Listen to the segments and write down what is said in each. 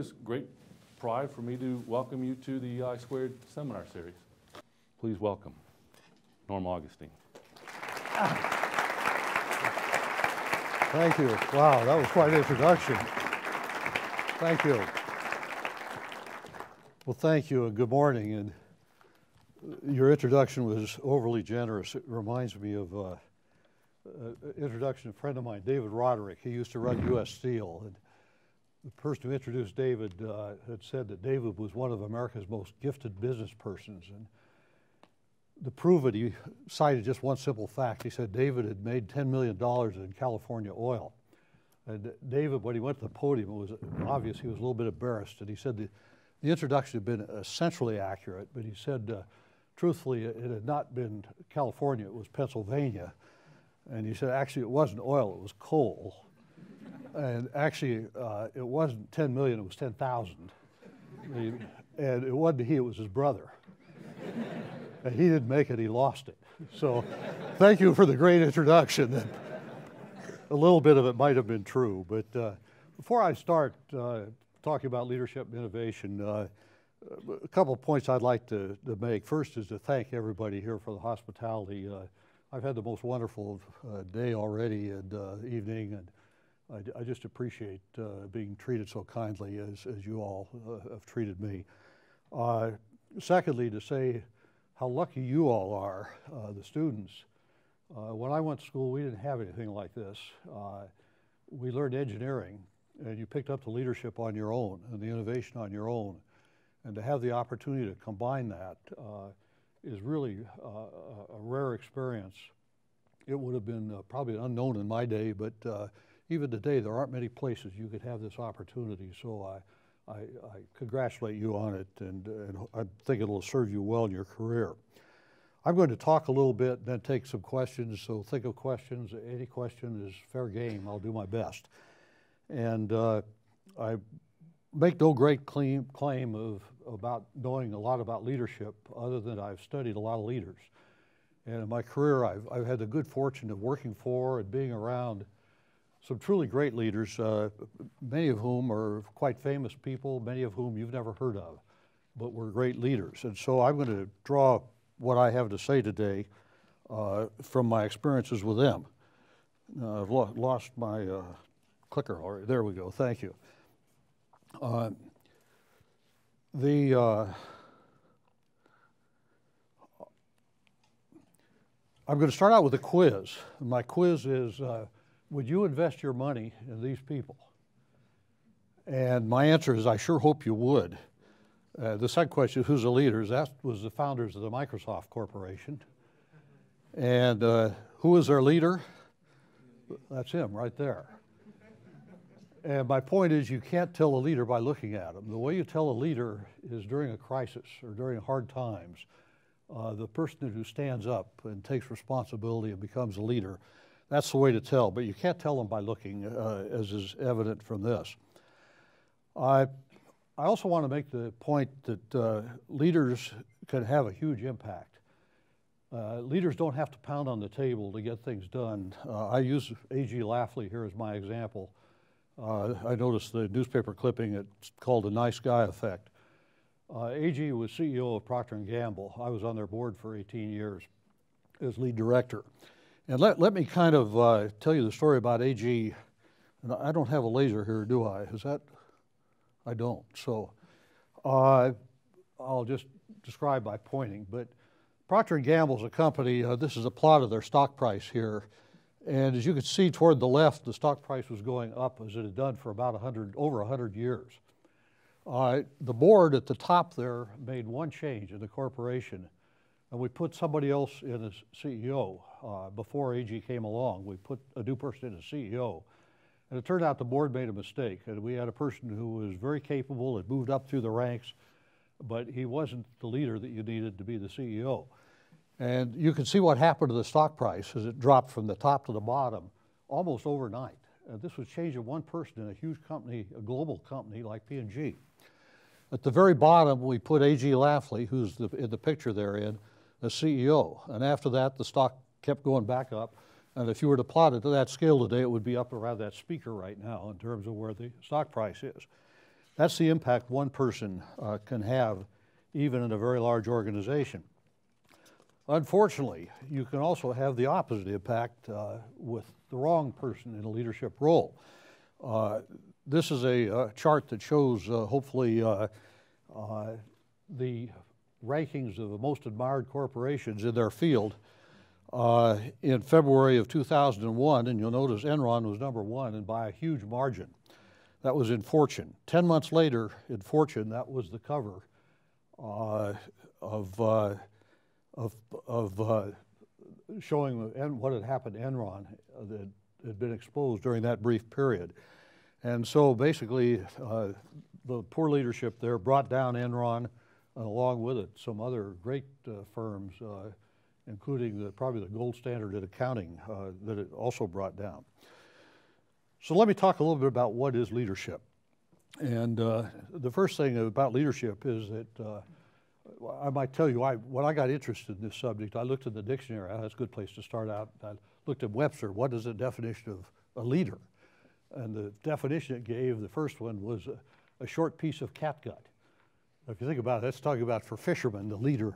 Lucas, great pride for me to welcome you to the I Squared Seminar Series. Please welcome Norm Augustine. Thank you. Wow, that was quite an introduction. Thank you. Well, thank you and good morning. And your introduction was overly generous. It reminds me of uh, uh, introduction of a friend of mine, David Roderick. He used to run U.S. Steel. And the person who introduced David uh, had said that David was one of America's most gifted business persons. And to prove it, he cited just one simple fact. He said David had made $10 million in California oil. And David, when he went to the podium, it was obvious he was a little bit embarrassed. And he said the, the introduction had been essentially accurate, but he said, uh, truthfully, it had not been California, it was Pennsylvania. And he said, actually, it wasn't oil, it was coal. And actually, uh, it wasn't 10 million, it was 10,000. and it wasn't he, it was his brother. and he didn't make it, he lost it. So thank you for the great introduction. a little bit of it might have been true. But uh, before I start uh, talking about leadership and innovation, uh, a couple of points I'd like to, to, make. First is to thank everybody here for the hospitality. Uh, I've had the most wonderful uh, day already and evening, and I, I, just appreciate uh, being treated so kindly as, as you all uh, have treated me. Uh, secondly, to say how lucky you all are, uh, the students. when I went to school, we didn't have anything like this. we learned engineering, and you picked up the leadership on your own and the innovation on your own. And to have the opportunity to combine that is really uh, a rare experience. It would have been uh, probably unknown in my day, but uh, even today there aren't many places you could have this opportunity. So I, I, I congratulate you on it, and, and, I think it'll serve you well in your career. I'm going to talk a little bit then take some questions. So think of questions. Any question is fair game. I'll do my best. And uh, I make no great claim, claim of about knowing a lot about leadership other than I've studied a lot of leaders. And in my career, I've, I've had the good fortune of working for and being around some truly great leaders, uh, many of whom are quite famous people, many of whom you've never heard of, but were great leaders. And so I'm going to draw what I have to say today uh, from my experiences with them. Uh, I've lo lost my uh, clicker. There we go. Thank you. Uh, the uh, I'm going to start out with a quiz. My quiz is Would you invest your money in these people? And my answer is I sure hope you would. Uh, the second question, who's the leaders? That was the founders of the Microsoft Corporation. And uh, who is their leader? That's him right there. And my point is, you can't tell a leader by looking at them. The way you tell a leader is during a crisis or during hard times. Uh, the person who stands up and takes responsibility and becomes a leader, that's the way to tell. But you can't tell them by looking, uh, as is evident from this. I, I also want to make the point that uh, leaders can have a huge impact. Uh, leaders don't have to pound on the table to get things done. Uh, I use A.G. Lafley here as my example. Uh, I noticed the newspaper clipping, it's called the nice guy effect. Uh, AG was CEO of Procter & Gamble. I was on their board for 18 years as lead director. And let, let me kind of uh, tell you the story about AG. And I don't have a laser here, do I? Is that? I don't. So uh, I'll just describe by pointing. But Procter & Gamble is a company, uh, this is a plot of their stock price here. And as you can see toward the left, the stock price was going up as it had done for about 100, over 100 years. Uh, the board at the top there made one change in the corporation, and we put somebody else in as CEO. Uh, before AG came along, we put a new person in as CEO. And it turned out the board made a mistake, and we had a person who was very capable, had moved up through the ranks, but he wasn't the leader that you needed to be the CEO. And you can see what happened to the stock price as it dropped from the top to the bottom almost overnight. Uh, this was change of one person in a huge company, a global company like P&G. At the very bottom, we put A.G. Lafley, who's the, in the picture there in, as CEO. And after that, the stock kept going back up. And if you were to plot it to that scale today, it would be up around that speaker right now in terms of where the stock price is. That's the impact one person uh, can have, even in a very large organization. Unfortunately, you can also have the opposite impact uh, with the wrong person in a leadership role. Uh, this is a uh, chart that shows, uh, hopefully, uh, the rankings of the most admired corporations in their field in February of 2001, and you'll notice Enron was number one and by a huge margin. That was in Fortune. Ten months later, in Fortune, that was the cover of of, of uh, showing what had happened to Enron that had been exposed during that brief period. And so basically, uh, the poor leadership there brought down Enron, and along with it, some other great uh, firms, uh, including the, probably the gold standard in accounting uh, that it also brought down. So let me talk a little bit about what is leadership. And uh, the first thing about leadership is that uh, I might tell you, I, when I got interested in this subject, I looked in the dictionary. That's a good place to start out. I looked at Webster. What is the definition of a leader? And the definition it gave, the first one was a, a short piece of catgut. If you think about it, that's talking about for fishermen, the leader.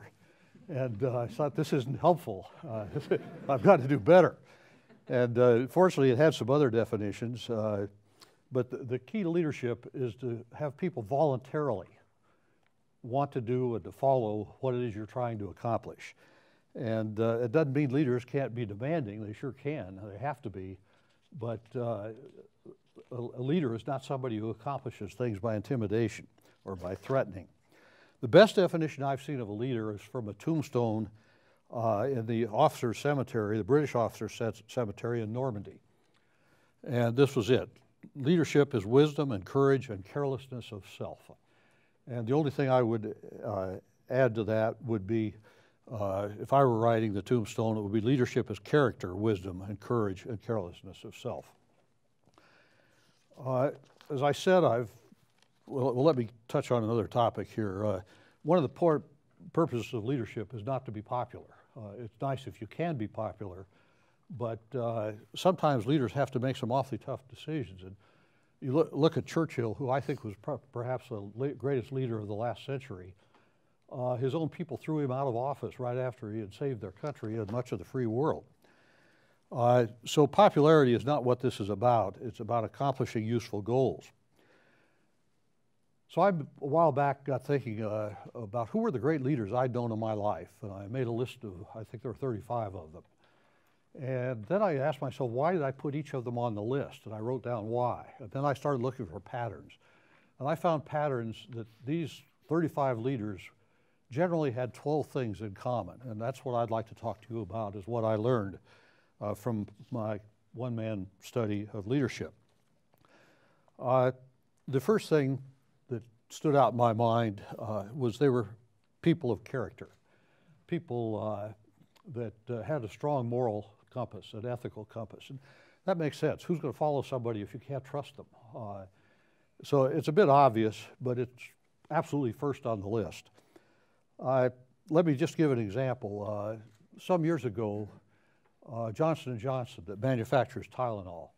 And uh, I thought this isn't helpful. Uh, I've got to do better. And uh, fortunately, it had some other definitions. Uh, but the, the key to leadership is to have people voluntarily want to do and to follow what it is you're trying to accomplish. And uh, it doesn't mean leaders can't be demanding, they sure can, they have to be. But uh, a, a leader is not somebody who accomplishes things by intimidation or by threatening. The best definition I've seen of a leader is from a tombstone uh, in the officers' cemetery, the British officers' cemetery in Normandy. And this was it. Leadership is wisdom and courage and carelessness of self. And the only thing I would uh, add to that would be uh, if I were writing the tombstone, it would be leadership is character, wisdom, and courage, and carelessness of self. Uh, as I said, I've, well, well, let me touch on another topic here. Uh, one of the poor purposes of leadership is not to be popular. Uh, it's nice if you can be popular, but uh, sometimes leaders have to make some awfully tough decisions. And you look, look at Churchill, who I think was perhaps the greatest leader of the last century. Uh, his own people threw him out of office right after he had saved their country and much of the free world. Uh, so popularity is not what this is about. It's about accomplishing useful goals. So I, a while back, got thinking uh, about who were the great leaders I'd known in my life, and I made a list of, I think there were 35 of them. And then I asked myself, why did I put each of them on the list? And I wrote down why. And then I started looking for patterns. And I found patterns that these 35 leaders generally had 12 things in common. And that's what I'd like to talk to you about, is what I learned uh, from my one man study of leadership. Uh, the first thing stood out in my mind uh, was they were people of character, people uh, that uh, had a strong moral compass, an ethical compass. And that makes sense. Who's going to follow somebody if you can't trust them? Uh, so it's a bit obvious, but it's absolutely first on the list. Let me just give an example. Some years ago, uh, Johnson & Johnson, that manufactures Tylenol,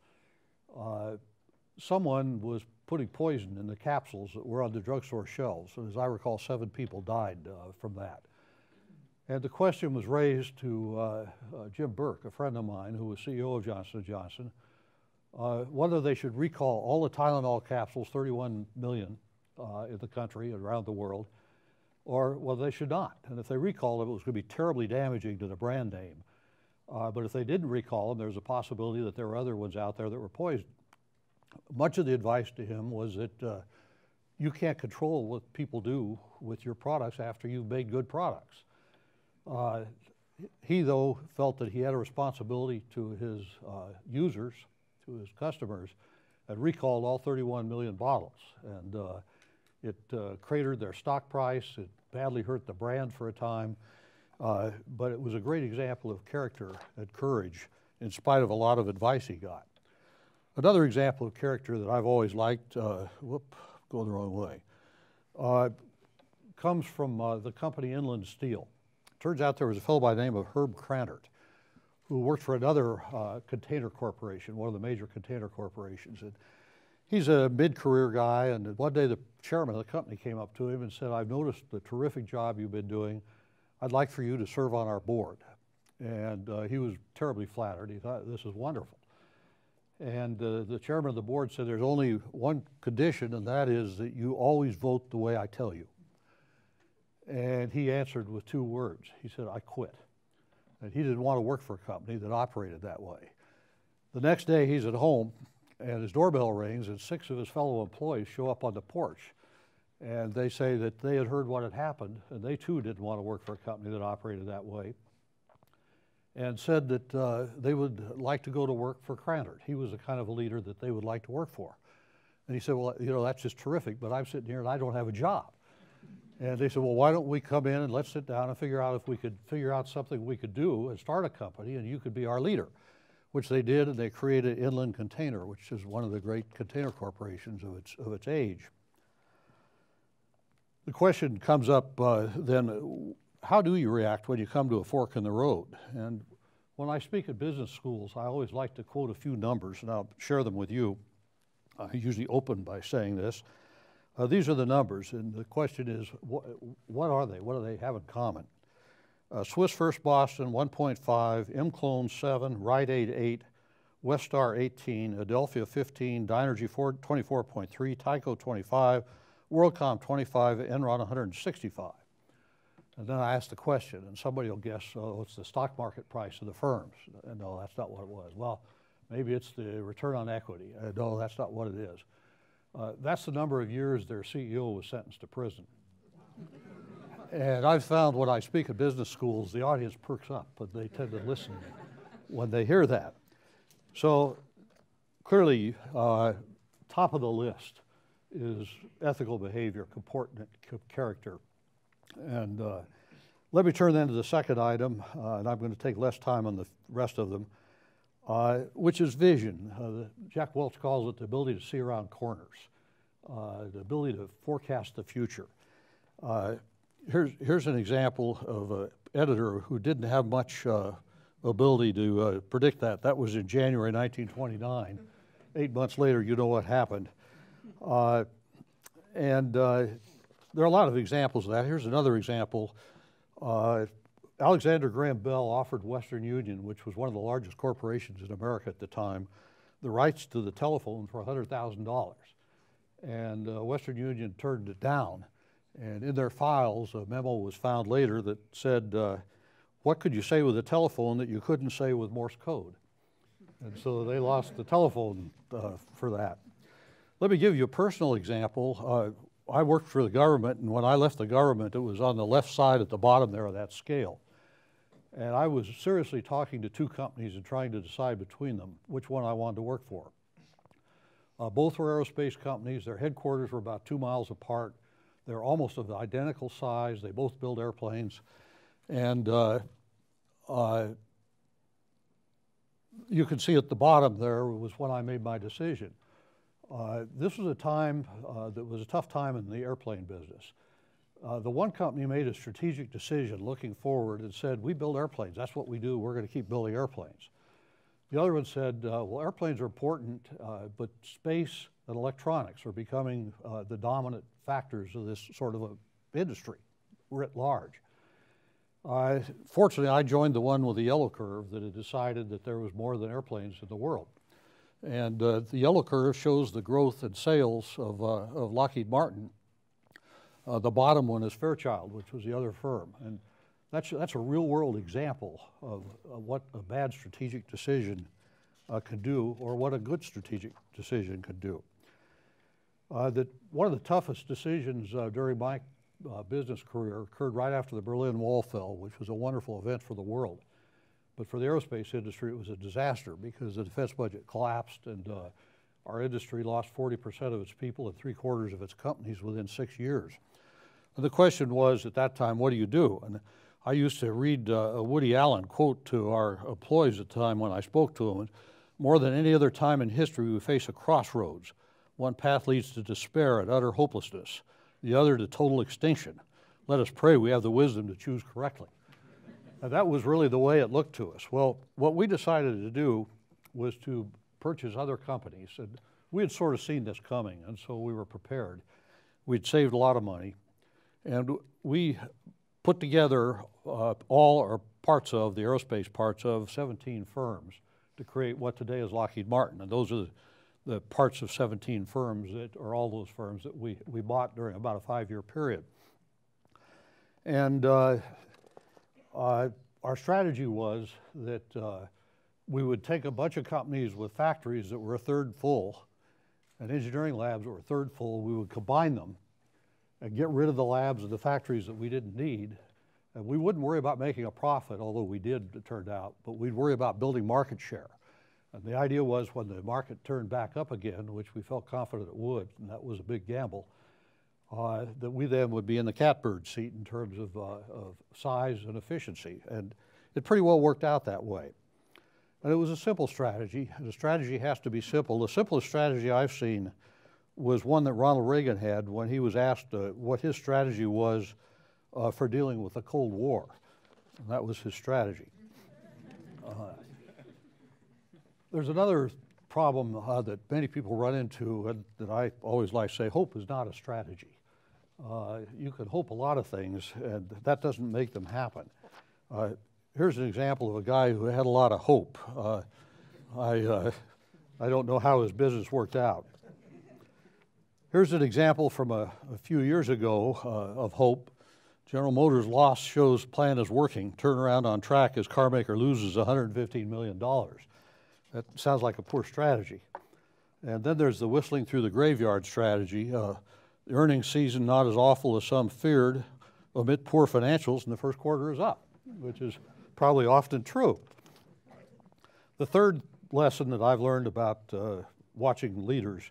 uh, someone was putting poison in the capsules that were on the drugstore shelves. And as I recall, seven people died uh, from that. And the question was raised to uh, uh, Jim Burke, a friend of mine who was CEO of Johnson & Johnson, uh, whether they should recall all the Tylenol capsules, 31 million uh, in the country and around the world, or whether they should not. And if they recalled them, it was going to be terribly damaging to the brand name. Uh, but if they didn't recall them, there was a possibility that there were other ones out there that were poisoned. Much of the advice to him was that uh, you can't control what people do with your products after you've made good products. Uh, he, though, felt that he had a responsibility to his uh, users, to his customers, and recalled all 31 million bottles. And uh, it uh, cratered their stock price. It badly hurt the brand for a time. But it was a great example of character and courage in spite of a lot of advice he got. Another example of character that I've always liked, uh, whoop, going the wrong way, comes from the company Inland Steel. Turns out there was a fellow by the name of Herb Krannert who worked for another uh, container corporation, one of the major container corporations. And he's a mid-career guy, and one day the chairman of the company came up to him and said, I've noticed the terrific job you've been doing. I'd like for you to serve on our board. And uh, he was terribly flattered. He thought, this is wonderful. And uh, the chairman of the board said, there's only one condition, and that is that you always vote the way I tell you. And he answered with two words. He said, I quit. And he didn't want to work for a company that operated that way. The next day, he's at home, and his doorbell rings, and six of his fellow employees show up on the porch. And they say that they had heard what had happened, and they too didn't want to work for a company that operated that way and said that uh, they would like to go to work for Krannert. He was the kind of a leader that they would like to work for. And he said, well, you know, that's just terrific, but I'm sitting here and I don't have a job. And they said, well, why don't we come in and let's sit down and figure out if we could figure out something we could do and start a company and you could be our leader, which they did, and they created Inland Container, which is one of the great container corporations of its, of its age. The question comes up uh, then, how do you react when you come to a fork in the road? And when I speak at business schools, I always like to quote a few numbers, and I'll share them with you. I usually open by saying this. Uh, these are the numbers, and the question is, wh what are they? What do they have in common? Uh, Swiss First Boston 1.5, ImClone 7, Rite Aid 8, Westar 18, Adelphia 15, Dynegy 24.3, Tyco 25, WorldCom 25, Enron 165. And then I ask the question, and somebody will guess, oh, it's the stock market price of the firms. And no, that's not what it was. Well, maybe it's the return on equity. Uh, no, that's not what it is. Uh, that's the number of years their CEO was sentenced to prison. and I've found when I speak at business schools, the audience perks up, but they tend to listen when they hear that. So clearly, uh, top of the list is ethical behavior, comportment, character. And uh, let me turn then to the second item, uh, and I'm going to take less time on the rest of them, uh, which is vision. Uh, Jack Welch calls it the ability to see around corners, uh, the ability to forecast the future. Uh, here's, here's an example of an editor who didn't have much ability to predict that. That was in January 1929. Eight months later, you know what happened. and there are a lot of examples of that. Here's another example. Uh, Alexander Graham Bell offered Western Union, which was one of the largest corporations in America at the time, the rights to the telephone for $100,000. And uh, Western Union turned it down. And in their files, a memo was found later that said, uh, What could you say with a telephone that you couldn't say with Morse code? And so they lost the telephone uh, for that. Let me give you a personal example. I worked for the government, and when I left the government, it was on the left side at the bottom there of that scale. And I was seriously talking to two companies and trying to decide between them which one I wanted to work for. Uh, both were aerospace companies. Their headquarters were about two miles apart. They're almost of the identical size. They both build airplanes. And uh, uh, you can see at the bottom there was when I made my decision. Uh, this was a time uh, that was a tough time in the airplane business. Uh, the one company made a strategic decision looking forward and said, we build airplanes, that's what we do, we're going to keep building airplanes. The other one said, uh, well, airplanes are important, uh, but space and electronics are becoming the dominant factors of this sort of a industry writ large. fortunately, I joined the one with the yellow curve that had decided that there was more than airplanes in the world. And uh, the yellow curve shows the growth in sales of, uh, of Lockheed Martin. Uh, the bottom one is Fairchild, which was the other firm. And that's, that's a real world example of, of what a bad strategic decision uh, can do or what a good strategic decision can do. Uh, that one of the toughest decisions uh, during my business career occurred right after the Berlin Wall fell, which was a wonderful event for the world. But for the aerospace industry, it was a disaster because the defense budget collapsed and uh, our industry lost 40% of its people and three quarters of its companies within six years. And the question was at that time, what do you do? And I used to read uh, a Woody Allen quote to our employees at the time when I spoke to them. More than any other time in history, we face a crossroads. One path leads to despair and utter hopelessness, the other to total extinction. Let us pray we have the wisdom to choose correctly. And that was really the way it looked to us. Well, what we decided to do was to purchase other companies. And we had sort of seen this coming, and so we were prepared. We'd saved a lot of money, and we put together uh, all or parts of the aerospace parts of 17 firms to create what today is Lockheed Martin. And those are the, the parts of 17 firms that are all those firms that we, we bought during about a five year period. And uh, uh, our strategy was that uh, we would take a bunch of companies with factories that were a third full and engineering labs that were a third full. We would combine them and get rid of the labs and the factories that we didn't need. And we wouldn't worry about making a profit, although we did, it turned out, but we'd worry about building market share. And the idea was when the market turned back up again, which we felt confident it would, and that was a big gamble, uh, that we then would be in the catbird seat in terms of, uh, of size and efficiency. And it pretty well worked out that way. And it was a simple strategy. The strategy has to be simple. The simplest strategy I've seen was one that Ronald Reagan had when he was asked uh, what his strategy was uh, for dealing with the Cold War. And that was his strategy. Uh, there's another problem uh, that many people run into and that I always like to say hope is not a strategy. Uh, you can hope a lot of things, and that doesn't make them happen. Uh, here's an example of a guy who had a lot of hope. Uh, I, uh, I don't know how his business worked out. Here's an example from a, a few years ago uh, of hope. General Motors loss shows plan is working. Turnaround on track as carmaker loses $115 million. That sounds like a poor strategy. And then there's the whistling through the graveyard strategy. Uh, the earnings season not as awful as some feared. Amid poor financials, and the first quarter is up, which is probably often true. The third lesson that I've learned about uh, watching leaders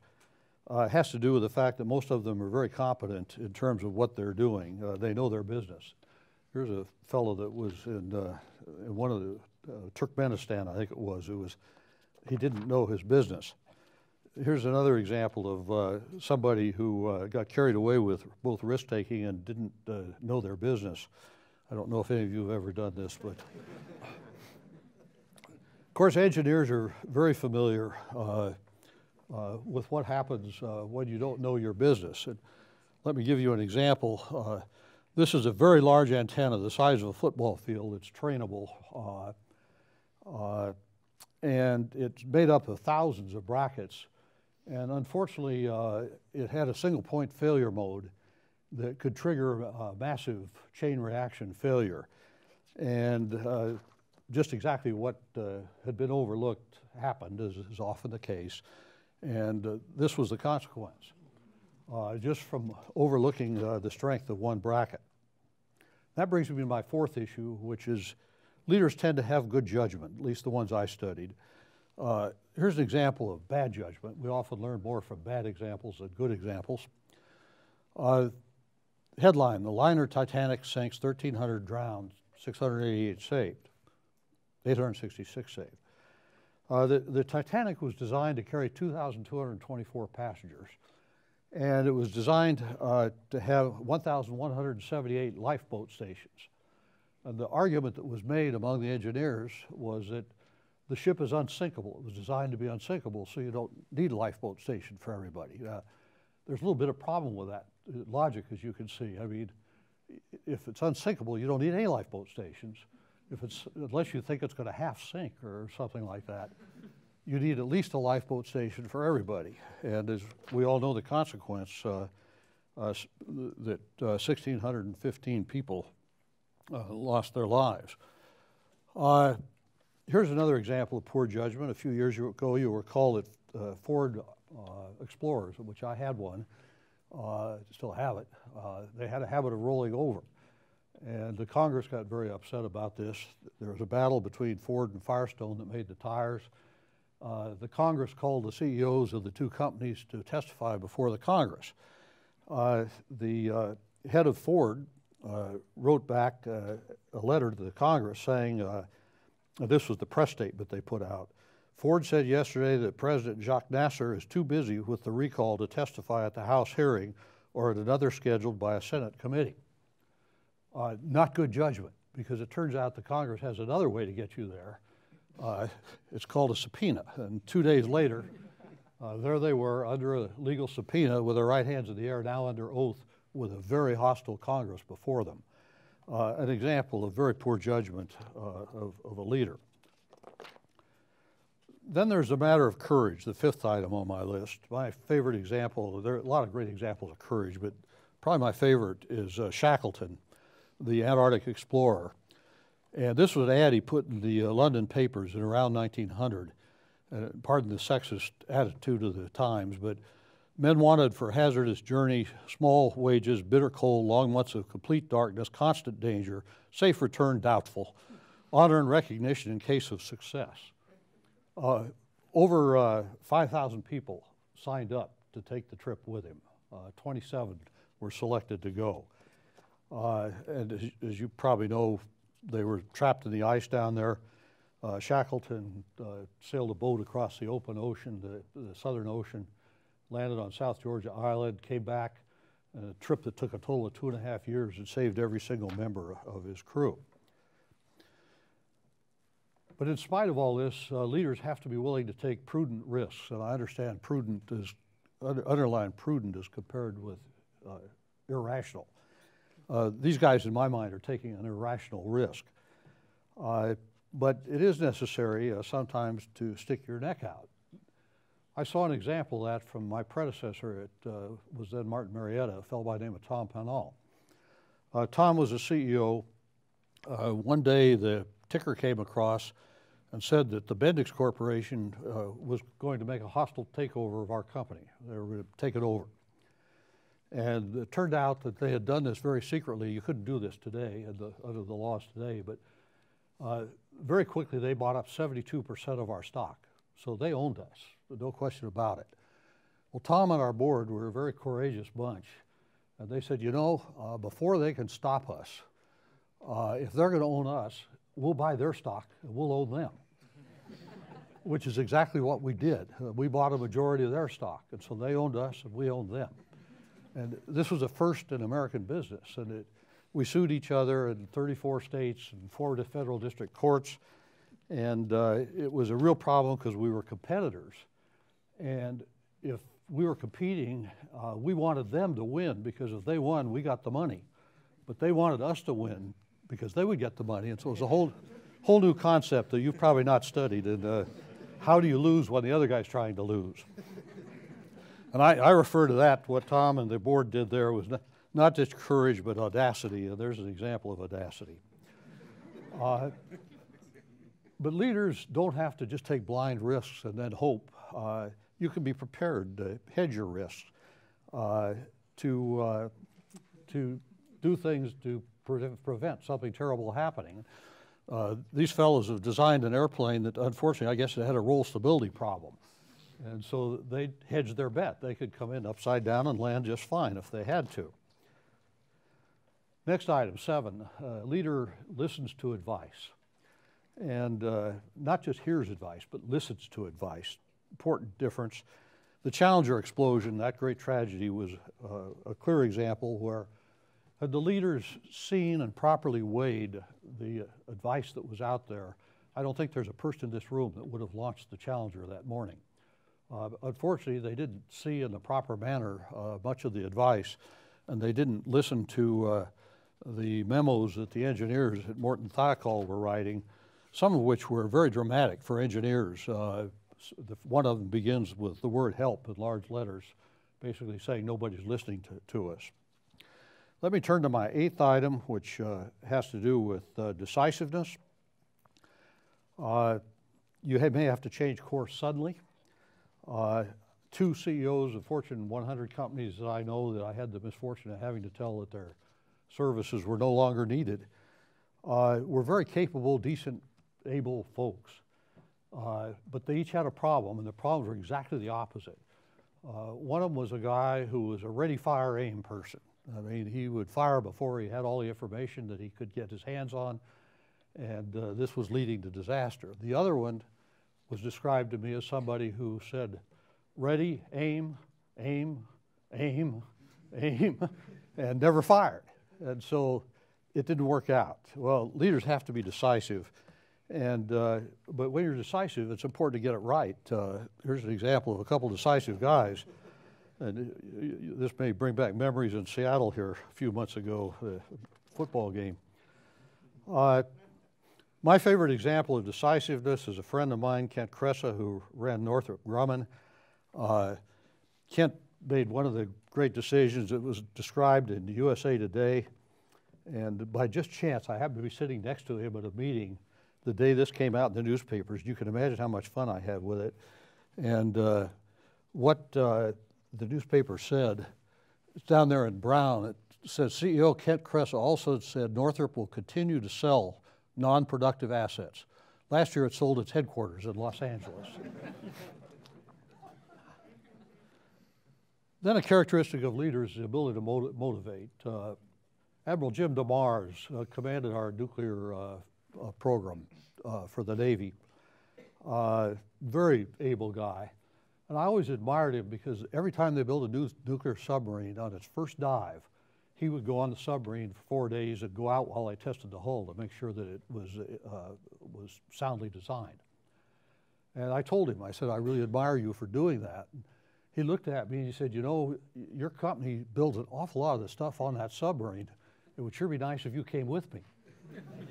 uh, has to do with the fact that most of them are very competent in terms of what they're doing. Uh, they know their business. Here's a fellow that was in, uh, in one of the uh, Turkmenistan, I think it was. It was he didn't know his business. Here's another example of uh, somebody who uh, got carried away with both risk taking and didn't know their business. I don't know if any of you have ever done this, but. of course, engineers are very familiar uh, with what happens uh, when you don't know your business. And let me give you an example. Uh, this is a very large antenna, the size of a football field. It's trainable. Uh, uh, and it's made up of thousands of brackets. And unfortunately, uh, it had a single point failure mode that could trigger a massive chain reaction failure. And just exactly what had been overlooked happened, as is often the case. And uh, this was the consequence, uh, just from overlooking uh, the strength of one bracket. That brings me to my fourth issue, which is leaders tend to have good judgment, at least the ones I studied. Uh, here's an example of bad judgment. We often learn more from bad examples than good examples. Uh, headline The liner Titanic sinks 1,300 drowned, 688 saved, 866 saved. Uh, the, the Titanic was designed to carry 2,224 passengers, and it was designed uh, to have 1,178 lifeboat stations. And the argument that was made among the engineers was that the ship is unsinkable. It was designed to be unsinkable, so you don't need a lifeboat station for everybody. Uh, there's a little bit of problem with that uh, logic, as you can see. I mean, if it's unsinkable, you don't need any lifeboat stations if it's, unless you think it's going to half sink or something like that, you need at least a lifeboat station for everybody. And as we all know, the consequence uh, uh, that uh, 1,615 people uh, lost their lives. Uh, here's another example of poor judgment. A few years ago, you were called at uh, Ford Explorers, which I had one, still have it. they had a habit of rolling over. And the Congress got very upset about this. There was a battle between Ford and Firestone that made the tires. Uh, the Congress called the CEOs of the two companies to testify before the Congress. Uh, the uh, head of Ford uh, wrote back uh, a letter to the Congress saying, uh, this was the press statement they put out. Ford said yesterday that President Jacques Nasser is too busy with the recall to testify at the House hearing or at another scheduled by a Senate committee uh, not good judgment because it turns out the Congress has another way to get you there. Uh, it's called a subpoena. And two days later, Uh, there they were under a legal subpoena with their right hands in the air, now under oath with a very hostile Congress before them. Uh, an example of very poor judgment uh, of, of, a leader. Then there's a matter of courage, the fifth item on my list. My favorite example, there are a lot of great examples of courage, but probably my favorite is uh, Shackleton, the Antarctic explorer. And this was an ad he put in the uh, London papers in around 1900. Uh, pardon the sexist attitude of the times, but men wanted for hazardous journey small wages, bitter cold, long months of complete darkness, constant danger, safe return doubtful, honor and recognition in case of success. Uh, over uh, 5,000 people signed up to take the trip with him. Uh, 27 were selected to go. Uh, and as, as, you probably know, they were trapped in the ice down there. Uh, Shackleton uh, sailed a boat across the open ocean, the, the, Southern Ocean, landed on South Georgia Island, came back, a trip that took a total of two and a half years and saved every single member of his crew. But in spite of all this, uh, leaders have to be willing to take prudent risks, and I understand prudent is underline prudent is compared with uh, irrational. Uh, these guys, in my mind, are taking an irrational risk. Uh, but it is necessary uh, sometimes to stick your neck out. I saw an example of that from my predecessor. It uh, was then Martin Marietta, a fellow by the name of Tom Pownall. Tom was a CEO. one day, the ticker came across and said that the Bendix Corporation uh, was going to make a hostile takeover of our company. They were going to take it over. And it turned out that they had done this very secretly. You couldn't do this today the, under the laws today, but uh, very quickly they bought up 72% of our stock. So they owned us, no question about it. Well, Tom and our board were a very courageous bunch. And they said, you know, uh, before they can stop us, uh, if they're going to own us, we'll buy their stock and we'll own them. Which is exactly what we did. Uh, we bought a majority of their stock, and so they owned us and we owned them. And this was a first in American business, and it, we sued each other in 34 states and four federal district courts, and uh, it was a real problem because we were competitors. And if we were competing, uh, we wanted them to win because if they won, we got the money. But they wanted us to win because they would get the money. And so it was a whole, whole new concept that you've probably not studied. And uh, how do you lose when the other guy's trying to lose? And I, I, refer to that, what Tom and the board did there was not, not just courage, but audacity. And there's an example of audacity. Uh, but leaders don't have to just take blind risks and then hope. Uh, you can be prepared to hedge your risks, uh, to, uh, to do things to pre prevent something terrible happening. Uh, these fellows have designed an airplane that, unfortunately, I guess it had a roll stability problem. And so they hedged their bet. They could come in upside down and land just fine if they had to. Next item, seven. Uh, leader listens to advice. And uh, not just hears advice, but listens to advice. Important difference. The Challenger explosion, that great tragedy, was uh, a clear example where had the leaders seen and properly weighed the advice that was out there, I don't think there's a person in this room that would have launched the Challenger that morning. Uh, unfortunately, they didn't see in the proper manner uh, much of the advice, and they didn't listen to uh, the memos that the engineers at Morton Thiokol were writing, some of which were very dramatic for engineers. Uh, one of them begins with the word help in large letters, basically saying nobody's listening to, to us. Let me turn to my eighth item, which uh, has to do with uh, decisiveness. Uh, you may have to change course suddenly. Uh, two CEOs of Fortune 100 companies that I know that I had the misfortune of having to tell that their services were no longer needed uh, were very capable, decent, able folks. Uh, but they each had a problem, and the problems were exactly the opposite. one of them was a guy who was a ready, fire, aim person. I mean, he would fire before he had all the information that he could get his hands on, and uh, this was leading to disaster. The other one was described to me as somebody who said, ready, aim, aim, aim, aim, and never fired. And so it didn't work out. Well, leaders have to be decisive. And, uh, but when you're decisive, it's important to get it right. Uh, here's an example of a couple decisive guys. And uh, this may bring back memories in Seattle here a few months ago, the football game. Uh, my favorite example of decisiveness is a friend of mine, Kent Kresa, who ran Northrop Grumman. Uh, Kent made one of the great decisions that was described in USA Today. And by just chance, I happened to be sitting next to him at a meeting the day this came out in the newspapers. You can imagine how much fun I had with it. And uh, what uh, the newspaper said, it's down there in brown, it says CEO Kent Kresa also said Northrop will continue to sell non productive assets. Last year it sold its headquarters in Los Angeles. then a characteristic of leaders is the ability to motiv- motivate. Uh, Admiral Jim DeMars uh, commanded our nuclear uh, program uh, for the Navy. Uh, very able guy. And I always admired him because every time they built a new nuclear submarine on its first dive, he would go on the submarine for four days and go out while they tested the hull to make sure that it was, uh, was soundly designed. And I told him, I said, I really admire you for doing that. He looked at me and he said, You know, your company builds an awful lot of the stuff on that submarine. It would sure be nice if you came with me.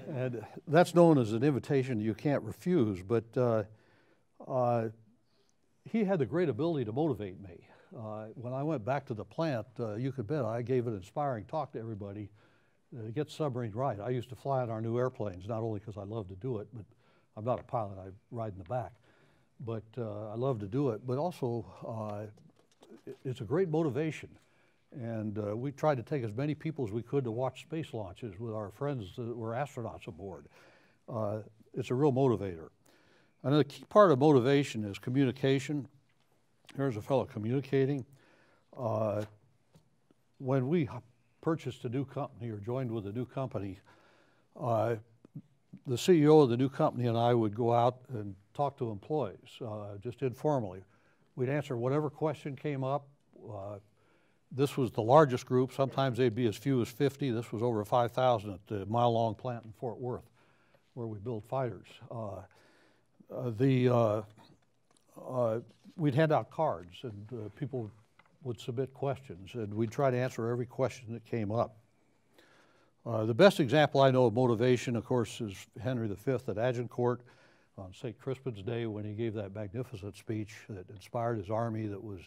And that's known as an invitation you can't refuse, but uh, uh, he had the great ability to motivate me. Uh, when I went back to the plant, uh, you could bet I gave an inspiring talk to everybody uh, to get submarines right. I used to fly on our new airplanes, not only because I love to do it, but I'm not a pilot, I ride in the back. But uh, I love to do it, but also it- it's a great motivation. And uh, we tried to take as many people as we could to watch space launches with our friends that were astronauts aboard. Uh, it's a real motivator. Another key part of motivation is communication. Here's a fellow communicating. Uh, when we purchased a new company or joined with a new company, uh, the CEO of the new company and I would go out and talk to employees, uh, just informally. We'd answer whatever question came up. This was the largest group. Sometimes they'd be as few as 50. This was over 5,000 at the mile long plant in Fort Worth, where we build fighters. Uh, uh, the, uh, uh, we'd hand out cards, and uh, people would submit questions, and we'd try to answer every question that came up. The best example I know of motivation, of course, is Henry V at Agincourt on St. Crispin's Day when he gave that magnificent speech that inspired his army that was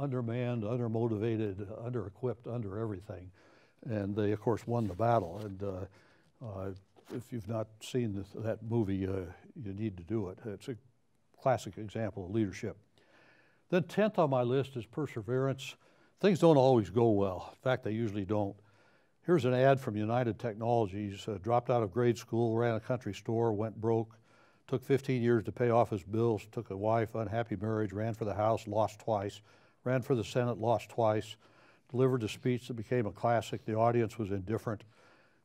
undermanned, undermotivated, under-equipped, under everything. And they, of course, won the battle. And uh, uh, if you've not seen this, that movie, uh, you need to do it. It's a classic example of leadership. Then 10th on my list is perseverance. Things don't always go well. In fact, they usually don't. Here's an ad from United Technologies. Uh, dropped out of grade school, ran a country store, went broke, took 15 years to pay off his bills, took a wife, unhappy marriage, ran for the House, lost twice, ran for the Senate, lost twice, delivered a speech that became a classic. The audience was indifferent.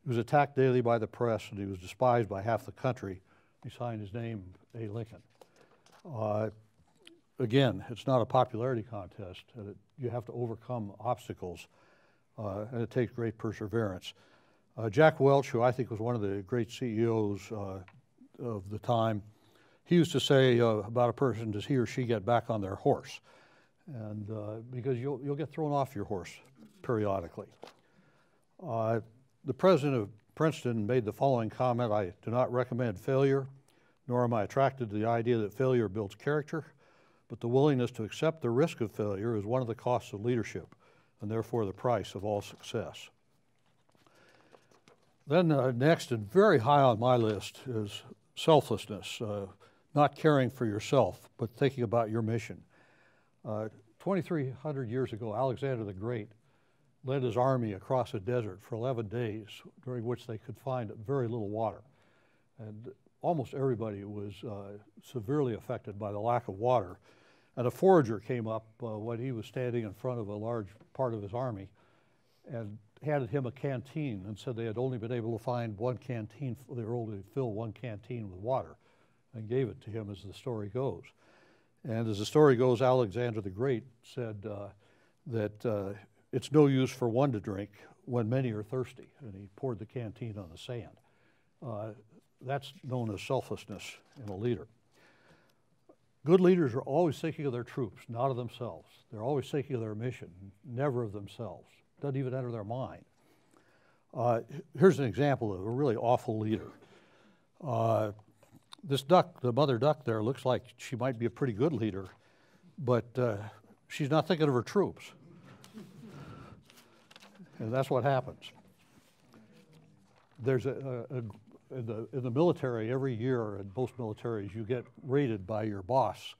He was attacked daily by the press, and he was despised by half the country. He signed his name, A. Lincoln. Uh, again, it's not a popularity contest. and it- you have to overcome obstacles, uh, and it takes great perseverance. Uh, Jack Welch, who I think was one of the great CEOs uh, of the time, he used to say uh, about a person, does he or she get back on their horse? And uh, because you'll, you'll get thrown off your horse periodically. Uh, the president of Princeton made the following comment I do not recommend failure, nor am I attracted to the idea that failure builds character, but the willingness to accept the risk of failure is one of the costs of leadership, and therefore the price of all success. Then, uh, next and very high on my list is selflessness, uh, not caring for yourself, but thinking about your mission. Uh, 2,300 years ago, Alexander the Great led his army across a desert for 11 days, during which they could find very little water. And almost everybody was uh, severely affected by the lack of water. And a forager came up uh, when he was standing in front of a large part of his army and handed him a canteen and said they had only been able to find one canteen, they were able to fill one canteen with water and gave it to him as the story goes. And as the story goes, Alexander the Great said uh, that uh, it's no use for one to drink when many are thirsty. And he poured the canteen on the sand. Uh, that's known as selflessness in a leader. Good leaders are always thinking of their troops, not of themselves. They're always thinking of their mission, never of themselves. Doesn't even enter their mind. Uh, here's an example of a really awful leader. This duck, the mother duck there, looks like she might be a pretty good leader, but uh, she's not thinking of her troops. and that's what happens. There's a, a, a in the, in the military, every year in most militaries, you get rated by your boss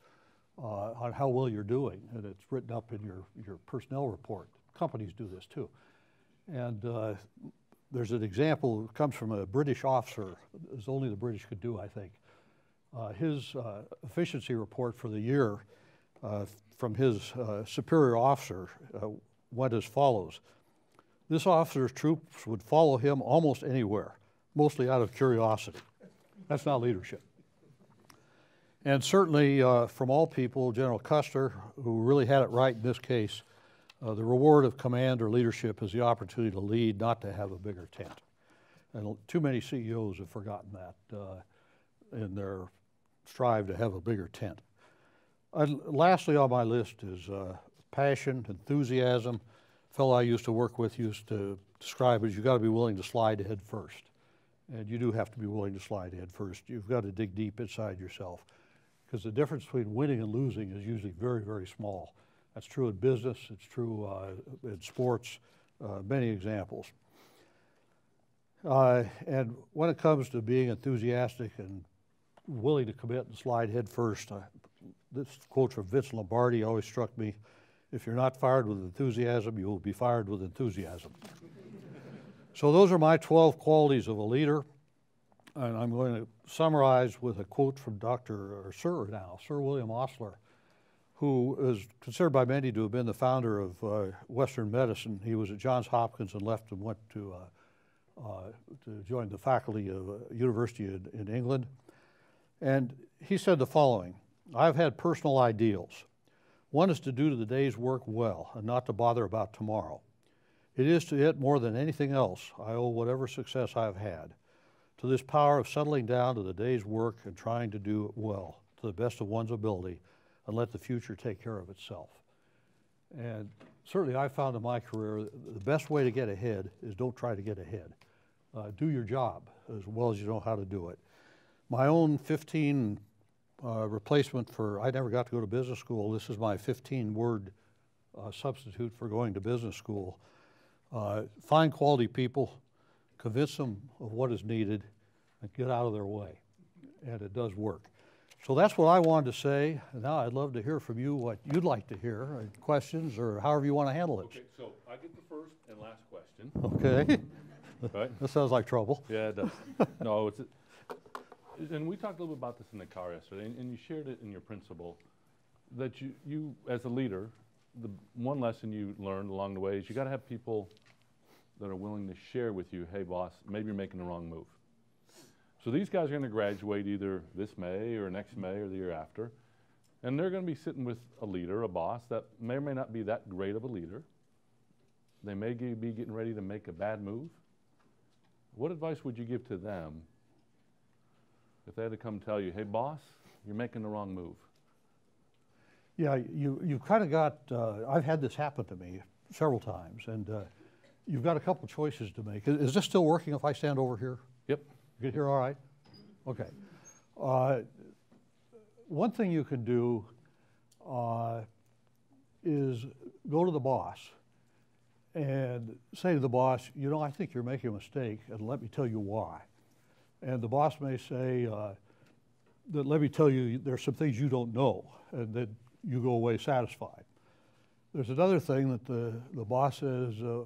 uh, on how well you're doing, and it's written up in your, your personnel report. Companies do this too. And uh, there's an example that comes from a British officer, as only the British could do, I think. Uh, his uh, efficiency report for the year uh, from his superior officer went as follows. This officer's troops would follow him almost anywhere mostly out of curiosity. That's not leadership. And certainly, uh, from all people, General Custer, who really had it right in this case, uh, the reward of command or leadership is the opportunity to lead, not to have a bigger tent. And too many CEOs have forgotten that uh, in their strive to have a bigger tent. lastly on my list is uh, passion, enthusiasm. A fellow I used to work with used to describe it as you got to be willing to slide head first. And you do have to be willing to slide in first. You've got to dig deep inside yourself because the difference between winning and losing is usually very, very small. That's true in business, it's true uh, in sports, uh, many examples. Uh, and when it comes to being enthusiastic and willing to commit and slide head first, uh, this quote from Vince Lombardi always struck me. If you're not fired with enthusiasm, you will be fired with enthusiasm. So those are my 12 qualities of a leader. And I'm going to summarize with a quote from Dr. Sir now, Sir William Osler, who is considered by many to have been the founder of uh, Western medicine. He was at Johns Hopkins and left and went to, uh, uh, to join the faculty of a uh, university in, in England. And he said the following I've had personal ideals. One is to do the day's work well and not to bother about tomorrow. It is to it more than anything else I owe whatever success I have had, to this power of settling down to the day's work and trying to do it well, to the best of one's ability, and let the future take care of itself. And certainly I found in my career the best way to get ahead is don't try to get ahead. Uh, do your job as well as you know how to do it. My own 15 uh, replacement for, I never got to go to business school. This is my 15 word uh, substitute for going to business school. Uh, find quality people, convince them of what is needed, and get out of their way. And it does work. So that's what I wanted to say. Now I'd love to hear from you what you'd like to hear, uh, questions, or however you want to handle it. Okay, so I get the first and last question. Okay. Right? that sounds like trouble. Yeah, it does. no, it's, and we talked a little bit about this in the car yesterday, and, you shared it in your principle that you, you as a leader, the one lesson you learned along the way is you got to have people that are willing to share with you, hey, boss, maybe you're making the wrong move. So these guys are going to graduate either this May or next May or the year after. And they're going to be sitting with a leader, a boss that may or may not be that great of a leader. They may be getting ready to make a bad move. What advice would you give to them if they had to come tell you, hey, boss, you're making the wrong move? Yeah, you, you've kind of got, uh, I've had this happen to me several times, and uh, you've got a couple choices to make. Is, is, this still working if I stand over here? Yep. You can hear all right? Okay. Uh, one thing you can do uh, is go to the boss and say to the boss, you know, I think you're making a mistake, and let me tell you why. And the boss may say, uh, that let me tell you, there's some things you don't know, and that you go away satisfied. There's another thing that the, the boss says, uh,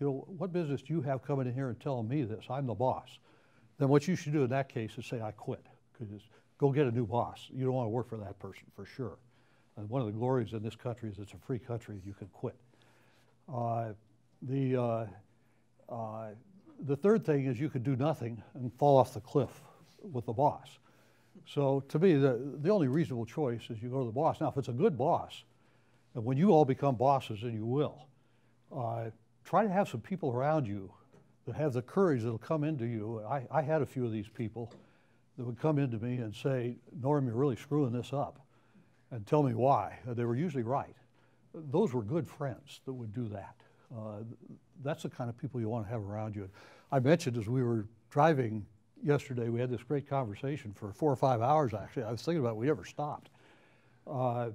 you know, what business do you have coming in here and telling me this? I'm the boss. Then what you should do in that case is say, I quit, because go get a new boss. You don't want to work for that person for sure. And one of the glories in this country is it's a free country and you can quit. Uh, the, uh, uh, the third thing is you could do nothing and fall off the cliff with the boss. So to me, the, the only reasonable choice is you go to the boss. Now, if it's a good boss, and when you all become bosses, and you will, uh, try to have some people around you that have the courage that'll come into you. I, I had a few of these people that would come into me and say, Norm, you're really screwing this up, and tell me why. They were usually right. Those were good friends that would do that. Uh, that's the kind of people you want to have around you. I mentioned as we were driving yesterday, we had this great conversation for four or five hours, actually. I was thinking about it, we never stopped. Uh,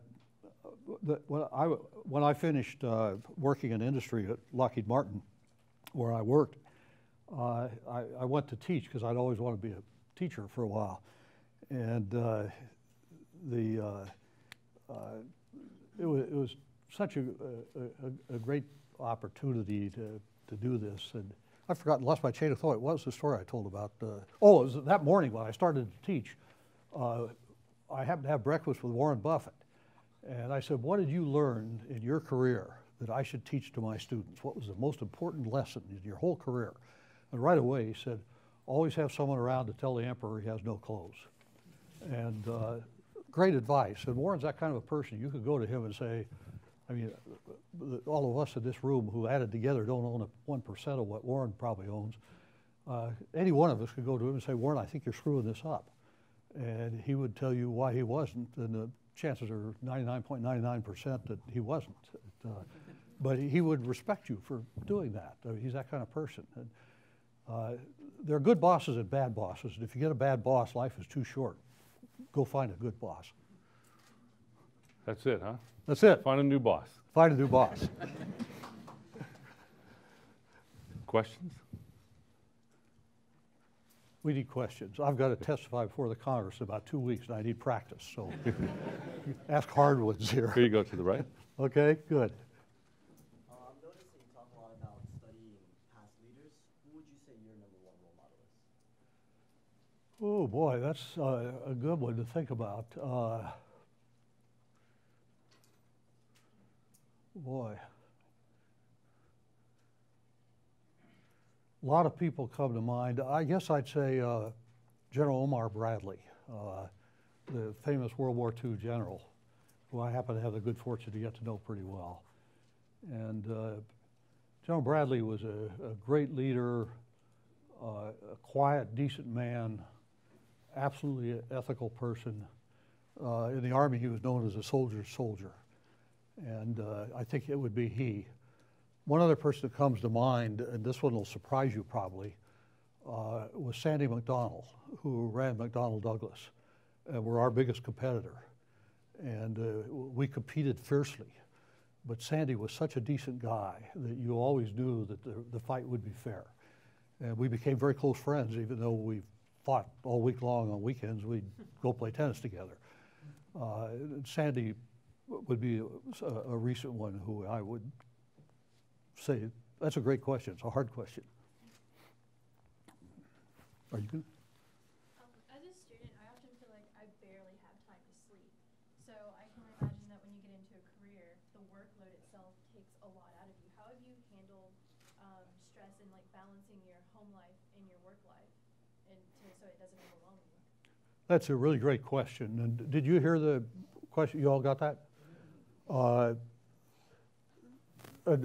when, I, when I finished uh, working in industry at Lockheed Martin, where I worked, uh, I, I went to teach because I'd always wanted to be a teacher for a while. And uh, the, it, was, it was such a, a, a great opportunity to, to do this. And I've forgotten, lost my chain of thought. What was the story I told about? Uh, oh, it was that morning when I started to teach. Uh, I happened to have breakfast with Warren Buffett. And I said, What did you learn in your career that I should teach to my students? What was the most important lesson in your whole career? And right away he said, Always have someone around to tell the emperor he has no clothes. And uh, great advice. And Warren's that kind of a person. You could go to him and say, I mean, all of us in this room who added together don't own a 1% of what Warren probably owns. Uh, any one of us could go to him and say, Warren, I think you're screwing this up. And he would tell you why he wasn't, and the chances are 99.99% that he wasn't. Uh, but he would respect you for doing that. I mean, he's that kind of person. And, uh, there are good bosses and bad bosses. And if you get a bad boss, life is too short. Go find a good boss. That's it, huh? That's it. Find a new boss. Find a new boss. Questions? We need questions. I've got to testify before the Congress in about two weeks, and I need practice. So ask hardwoods here. Here you go to the right. Okay, good. Uh, I'm noticing you talk a lot about studying past leaders. Who would you say your number one role model is? Oh boy, that's uh, a good one to think about. Uh, boy. A lot of people come to mind. I guess I'd say uh, General Omar Bradley, uh, the famous World War II general, who I happen to have the good fortune to get to know pretty well. And uh, General Bradley was a, a great leader, uh, a quiet, decent man, absolutely ethical person. Uh, in the Army, he was known as a soldier's soldier. And uh, I think it would be he. One other person that comes to mind, and this one will surprise you probably, uh, was Sandy McDonnell, who ran McDonnell Douglas and were our biggest competitor. And uh, we competed fiercely. But Sandy was such a decent guy that you always knew that the, the fight would be fair. And we became very close friends, even though we fought all week long on weekends. We'd go play tennis together. Uh, Sandy would be a, a recent one who I would say, that's a great question. It's a hard question. Are you good? Um, as a student, I often feel like I barely have time to sleep. So I can imagine that when you get into a career, the workload itself takes a lot out of you. How have you handled um, stress and like balancing your home life and your work life, and to, so it doesn't overwhelm you? That's a really great question. And did you hear the question? You all got that? Uh, uh,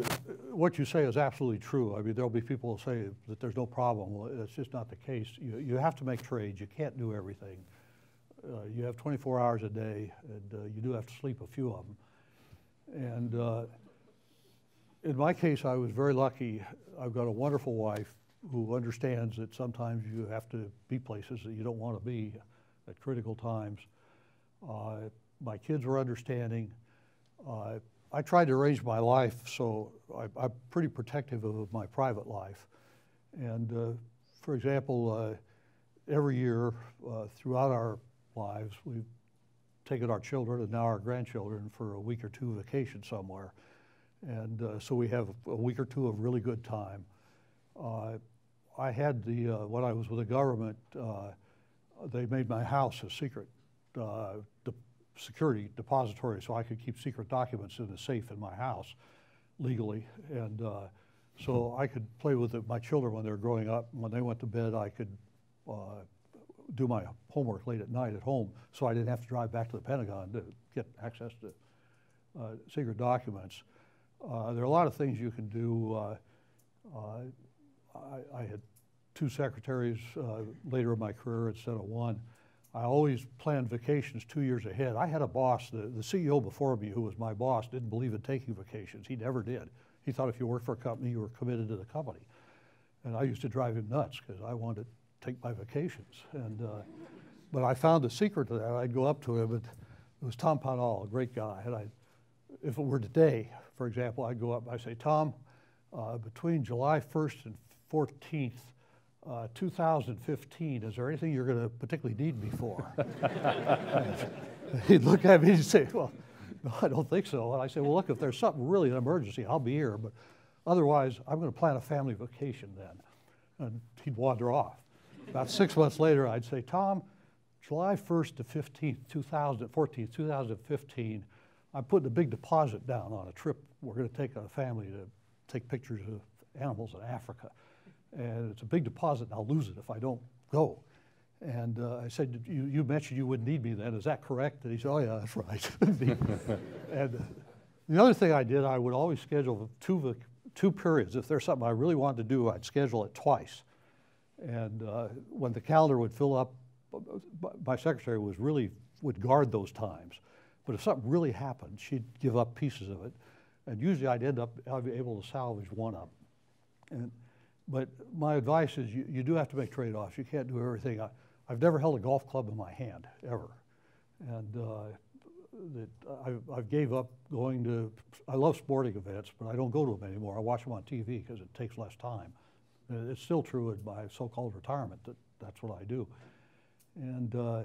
what you say is absolutely true. I mean, there'll be people who say that there's no problem. Well, that's just not the case. You, you have to make trades. You can't do everything. Uh, you have 24 hours a day, and uh, you do have to sleep a few of them. And uh, in my case, I was very lucky. I've got a wonderful wife who understands that sometimes you have to be places that you don't want to be at critical times. Uh, my kids were understanding. Uh, I tried to arrange my life so I, am pretty protective of my private life. And uh, for example, uh, every year uh, throughout our lives, we've taken our children and now our grandchildren for a week or two vacation somewhere. And uh, so we have a week or two of really good time. Uh, I had the, uh, when I was with the government, they made my house a secret security depository so I could keep secret documents in a safe in my house legally. And uh, so I could play with it, my children when they were growing up. When they went to bed, I could uh, do my homework late at night at home so I didn't have to drive back to the Pentagon to get access to uh, secret documents. Uh, there are a lot of things you can do. Uh, uh, I, I had two secretaries uh, later in my career instead of one. I always planned vacations two years ahead. I had a boss, the, the CEO before me, who was my boss, didn't believe in taking vacations. He never did. He thought if you worked for a company, you were committed to the company. And I used to drive him nuts because I wanted to take my vacations. And, uh, but I found the secret to that. I'd go up to him, and it was Tom Pownall, a great guy. And I, if it were today, for example, I'd go up and I'd say, Tom, uh, between July 1st and 14th, uh, 2015, is there anything you're going to particularly need me for? He'd look at me and say, Well, no, I don't think so. And I say, Well, look, if there's something really an emergency, I'll be here. But otherwise, I'm going to plan a family vacation then. And he'd wander off. About six months later, I'd say, Tom, July 1st to 15th, 2014, 2015, I'm putting a big deposit down on a trip we're going to take a family to take pictures of animals in Africa. And it's a big deposit, and I'll lose it if I don't go. And uh, I said, you, you mentioned you wouldn't need me then, is that correct? And he said, oh yeah, that's right. and uh, the other thing I did, I would always schedule two, two periods. If there's something I really wanted to do, I'd schedule it twice. And uh, when the calendar would fill up, my secretary was really, would guard those times. But if something really happened, she'd give up pieces of it. And usually I'd end up I'd be able to salvage one up. And, but my advice is you, you do have to make trade-offs. You can't do everything. I, I've never held a golf club in my hand, ever. And uh, I've, I've gave up going to, I love sporting events, but I don't go to them anymore. I watch them on TV because it takes less time. It's still true in my so-called retirement that that's what I do. And uh,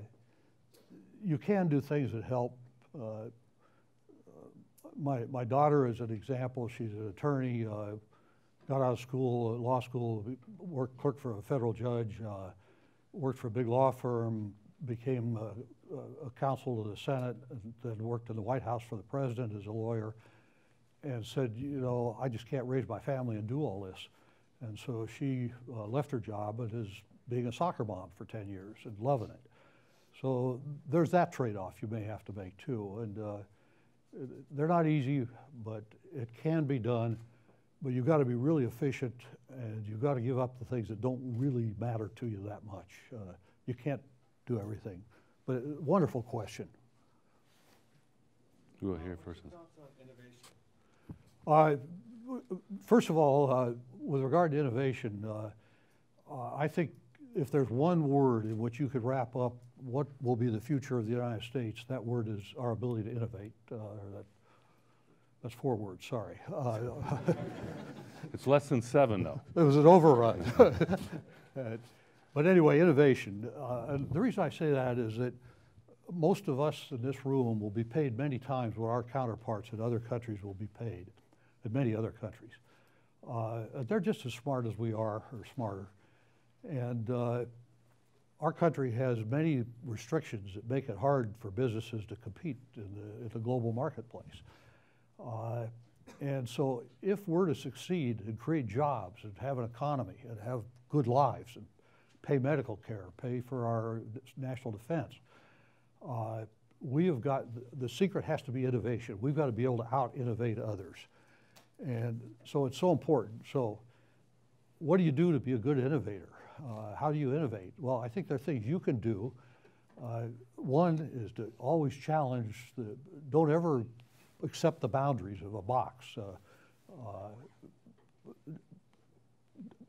you can do things that help. Uh, my, my daughter is an example. She's an attorney, uh, got out of school, uh, law school, worked clerk for a federal judge, uh, worked for a big law firm, became a, a, counsel to the Senate, and then worked in the White House for the president as a lawyer, and said, you know, I just can't raise my family and do all this. And so she uh, left her job and is being a soccer mom for 10 years and loving it. So there's that trade-off you may have to make too. And uh, they're not easy, but it can be done. But you've got to be really efficient, and you've got to give up the things that don't really matter to you that much. Uh, you can't do everything. But uh, wonderful question. Go here first. Uh, first of all, uh, with regard to innovation, uh, uh, I think if there's one word in which you could wrap up what will be the future of the United States, that word is our ability to innovate. Uh, or that, that's four words, sorry. Uh, It's less than seven, though. it was an overrun. Uh, but anyway, innovation. Uh, and the reason I say that is that most of us in this room will be paid many times what our counterparts in other countries will be paid, in many other countries. Uh, they're just as smart as we are, or smarter. And uh, our country has many restrictions that make it hard for businesses to compete in the, in the global marketplace. Uh, and so if we're to succeed and create jobs and have an economy and have good lives and pay medical care, pay for our national defense, uh, we have got, the secret has to be innovation. We've got to be able to out-innovate others. And so it's so important. So what do you do to be a good innovator? Uh, how do you innovate? Well, I think there are things you can do. Uh, one is to always challenge the, don't ever accept the boundaries of a box. Uh, uh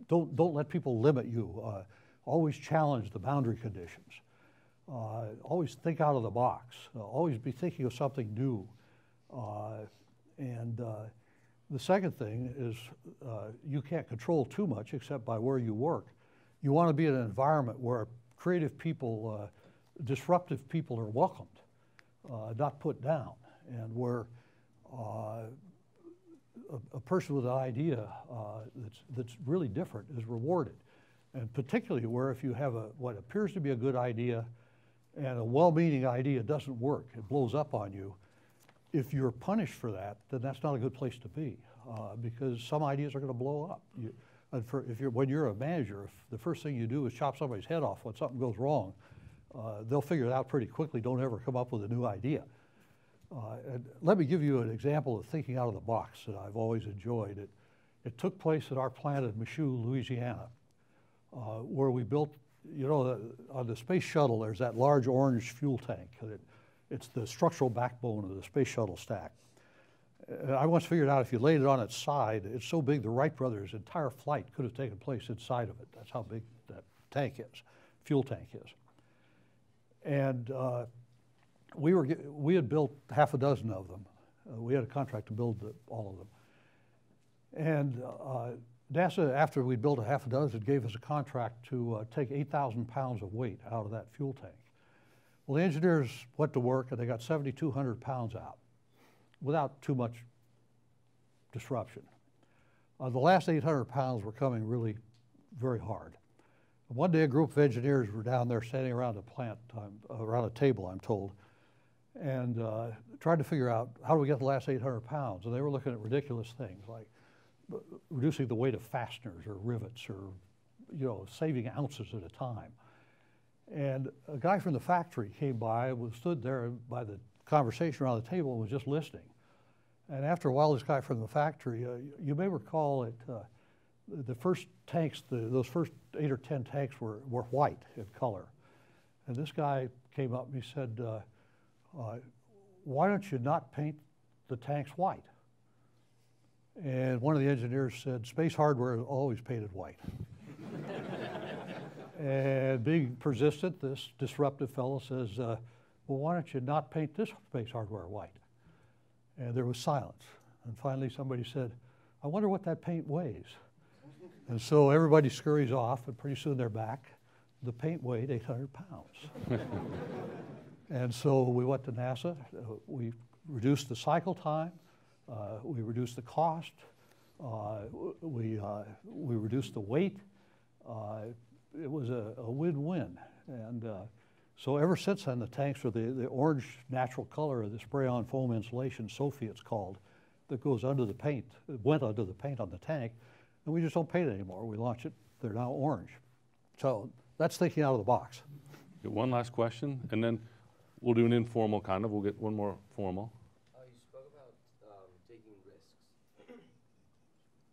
don't, don't let people limit you. Uh, always challenge the boundary conditions. Uh, always think out of the box. always be thinking of something new. and the second thing is you can't control too much except by where you work you want to be in an environment where creative people, uh, disruptive people are welcomed, uh, not put down, and where uh, a, a, person with an idea uh, that's, that's really different is rewarded. And particularly where if you have a, what appears to be a good idea and a well-meaning idea doesn't work, it blows up on you, if you're punished for that, then that's not a good place to be uh, because some ideas are going to blow up. You, and for, if you're, when you're a manager, if the first thing you do is chop somebody's head off when something goes wrong, uh, they'll figure it out pretty quickly. Don't ever come up with a new idea. Uh, let me give you an example of thinking out of the box that I've always enjoyed. It, It took place at our plant in Michoud, Louisiana, uh, where we built, you know, on the space shuttle, there's that large orange fuel tank. It, it's the structural backbone of the space shuttle stack. I once figured out if you laid it on its side, it's so big the Wright brothers' entire flight could have taken place inside of it. That's how big that tank is, fuel tank is. And uh, we were we had built half a dozen of them. Uh, we had a contract to build the, all of them. And uh, NASA, after we'd built a half a dozen, gave us a contract to uh, take 8,000 pounds of weight out of that fuel tank. Well, the engineers went to work and they got 7,200 pounds out without too much disruption. Uh, the last 800 pounds were coming really very hard. One day, a group of engineers were down there standing around a plant, um, around a table, I'm told, and uh, tried to figure out how do we get the last 800 pounds. And they were looking at ridiculous things like uh, reducing the weight of fasteners or rivets or, you know, saving ounces at a time. And a guy from the factory came by was stood there by the conversation around the table and was just listening. And after a while, this guy from the factory, uh, you may recall it, uh, the first tanks, the, those first eight or 10 tanks were, were white in color. And this guy came up and he said, uh, why don't you not paint the tanks white? And one of the engineers said, space hardware is always painted white. and being persistent, this disruptive fellow says, uh, well, why don't you not paint this space hardware white? And there was silence. And finally somebody said, I wonder what that paint weighs. And so everybody scurries off, and pretty soon they're back. The paint weighed 800 pounds. and so we went to NASA. We reduced the cycle time. Uh, we reduced the cost. Uh, we, uh, we reduced the weight. Uh, it was a, a win-win. And uh, so ever since then, the tanks are the, the orange natural color of the spray-on foam insulation, SOFI it's called, that goes under the paint, went under the paint on the tank, and we just don't paint it anymore. We launch it, they're now orange. So that's thinking out of the box. One last question, and then we'll do an informal kind of. We'll get one more formal. Uh, you spoke about um, taking risks.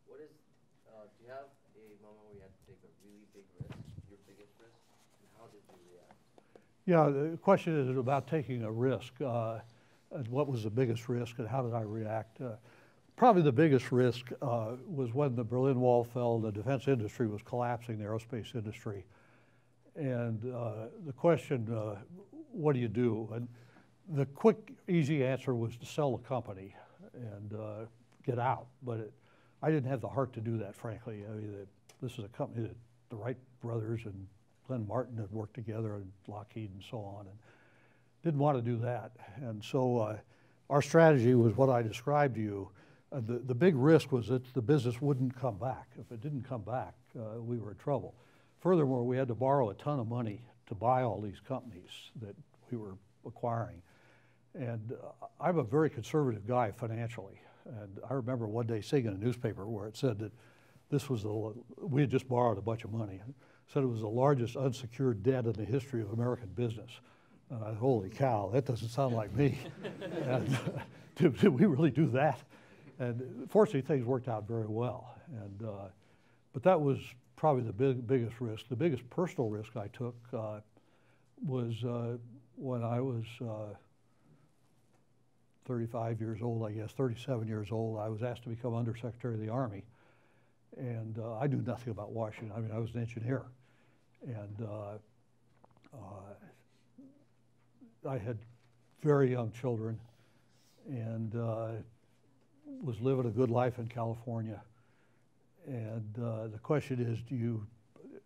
What is, uh, do you have a moment where you had to take a really big risk, your biggest risk, and how did you react? Yeah, the question is about taking a risk. Uh, and what was the biggest risk and how did I react? Uh, probably the biggest risk uh, was when the Berlin Wall fell, the defense industry was collapsing, the aerospace industry. And uh, the question, uh, what do you do? And the quick, easy answer was to sell the company and uh, get out. But it, I didn't have the heart to do that, frankly. I mean, it, this is a company that the Wright brothers and Glenn Martin had worked together and Lockheed and so on. And didn't want to do that. And so uh, our strategy was what I described to you. Uh, the, the big risk was that the business wouldn't come back. If it didn't come back, uh, we were in trouble. Furthermore, we had to borrow a ton of money to buy all these companies that we were acquiring. And uh, I'm a very conservative guy financially. And I remember one day seeing in a newspaper where it said that this was the, we had just borrowed a bunch of money. It said it was the largest unsecured debt in the history of American business. Uh, holy cow, that doesn't sound like me. and, uh, did, did, we really do that? And fortunately, things worked out very well. And, uh, but that was probably the big, biggest risk. The biggest personal risk I took uh, was uh, when I was uh, 35 years old, I guess, 37 years old. I was asked to become Undersecretary of the Army. And I knew nothing about Washington. I mean, I was an engineer. And I had very young children and uh, was living a good life in California. And uh, the question is, do you,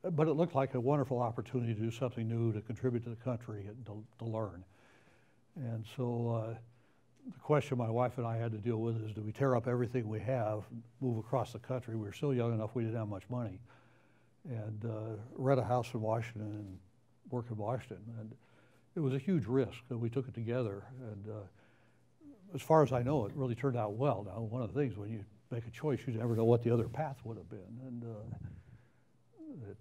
but it looked like a wonderful opportunity to do something new, to contribute to the country and to, to learn. And so uh, the question my wife and I had to deal with is, do we tear up everything we have, move across the country? We were still young enough, we didn't have much money. And uh, rent a house in Washington and work in Washington. And it was a huge risk that we took it together. And uh, as far as I know, it really turned out well. Now, one of the things when you make a choice, you'd never know what the other path would have been. And uh, it,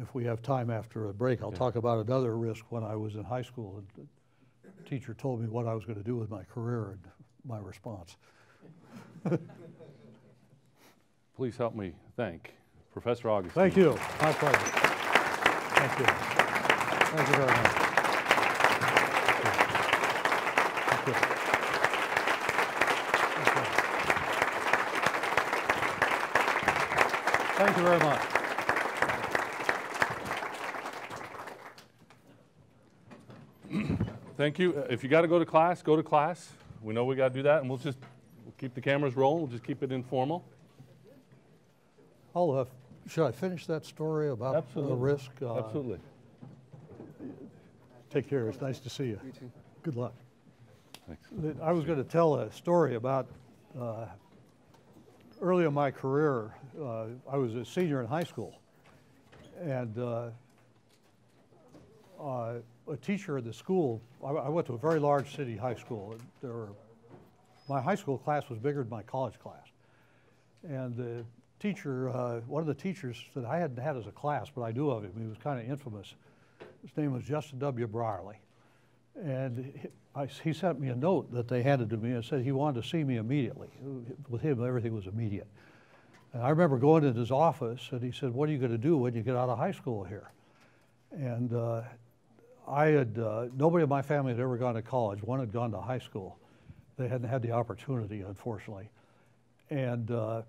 if we have time after a break, I'll talk about another risk when I was in high school. And the teacher told me what I was going to do with my career and my response. please help me thank Professor Augustine. Thank you. My pleasure. Thank you. Thank you very much. Thank you. Thank you very much. Thank you. Uh, If you got to go to class, go to class. We know we got to do that, and we'll just we'll keep the cameras rolling. We'll just keep it informal. I'll, uh, should I finish that story about the risk? Uh, Absolutely. Take care. It's nice to see you. Good luck. Thanks. I was going to tell a story about uh, early in my career. Uh, I was a senior in high school, and uh, uh, a teacher at the school. I, I went to a very large city high school. There were, my high school class was bigger than my college class, and the teacher, uh, one of the teachers that I hadn't had as a class, but I knew of him. He was kind of infamous. His name was Justin W. Brierly. And he- sent me a note that they handed to me and said he wanted to see me immediately. With him, everything was immediate. And I remember going into his office and he said, What are you going to do when you get out of high school here? And uh, I had, uh, nobody in my family had ever gone to college. One had gone to high school. They hadn't had the opportunity, unfortunately. And uh,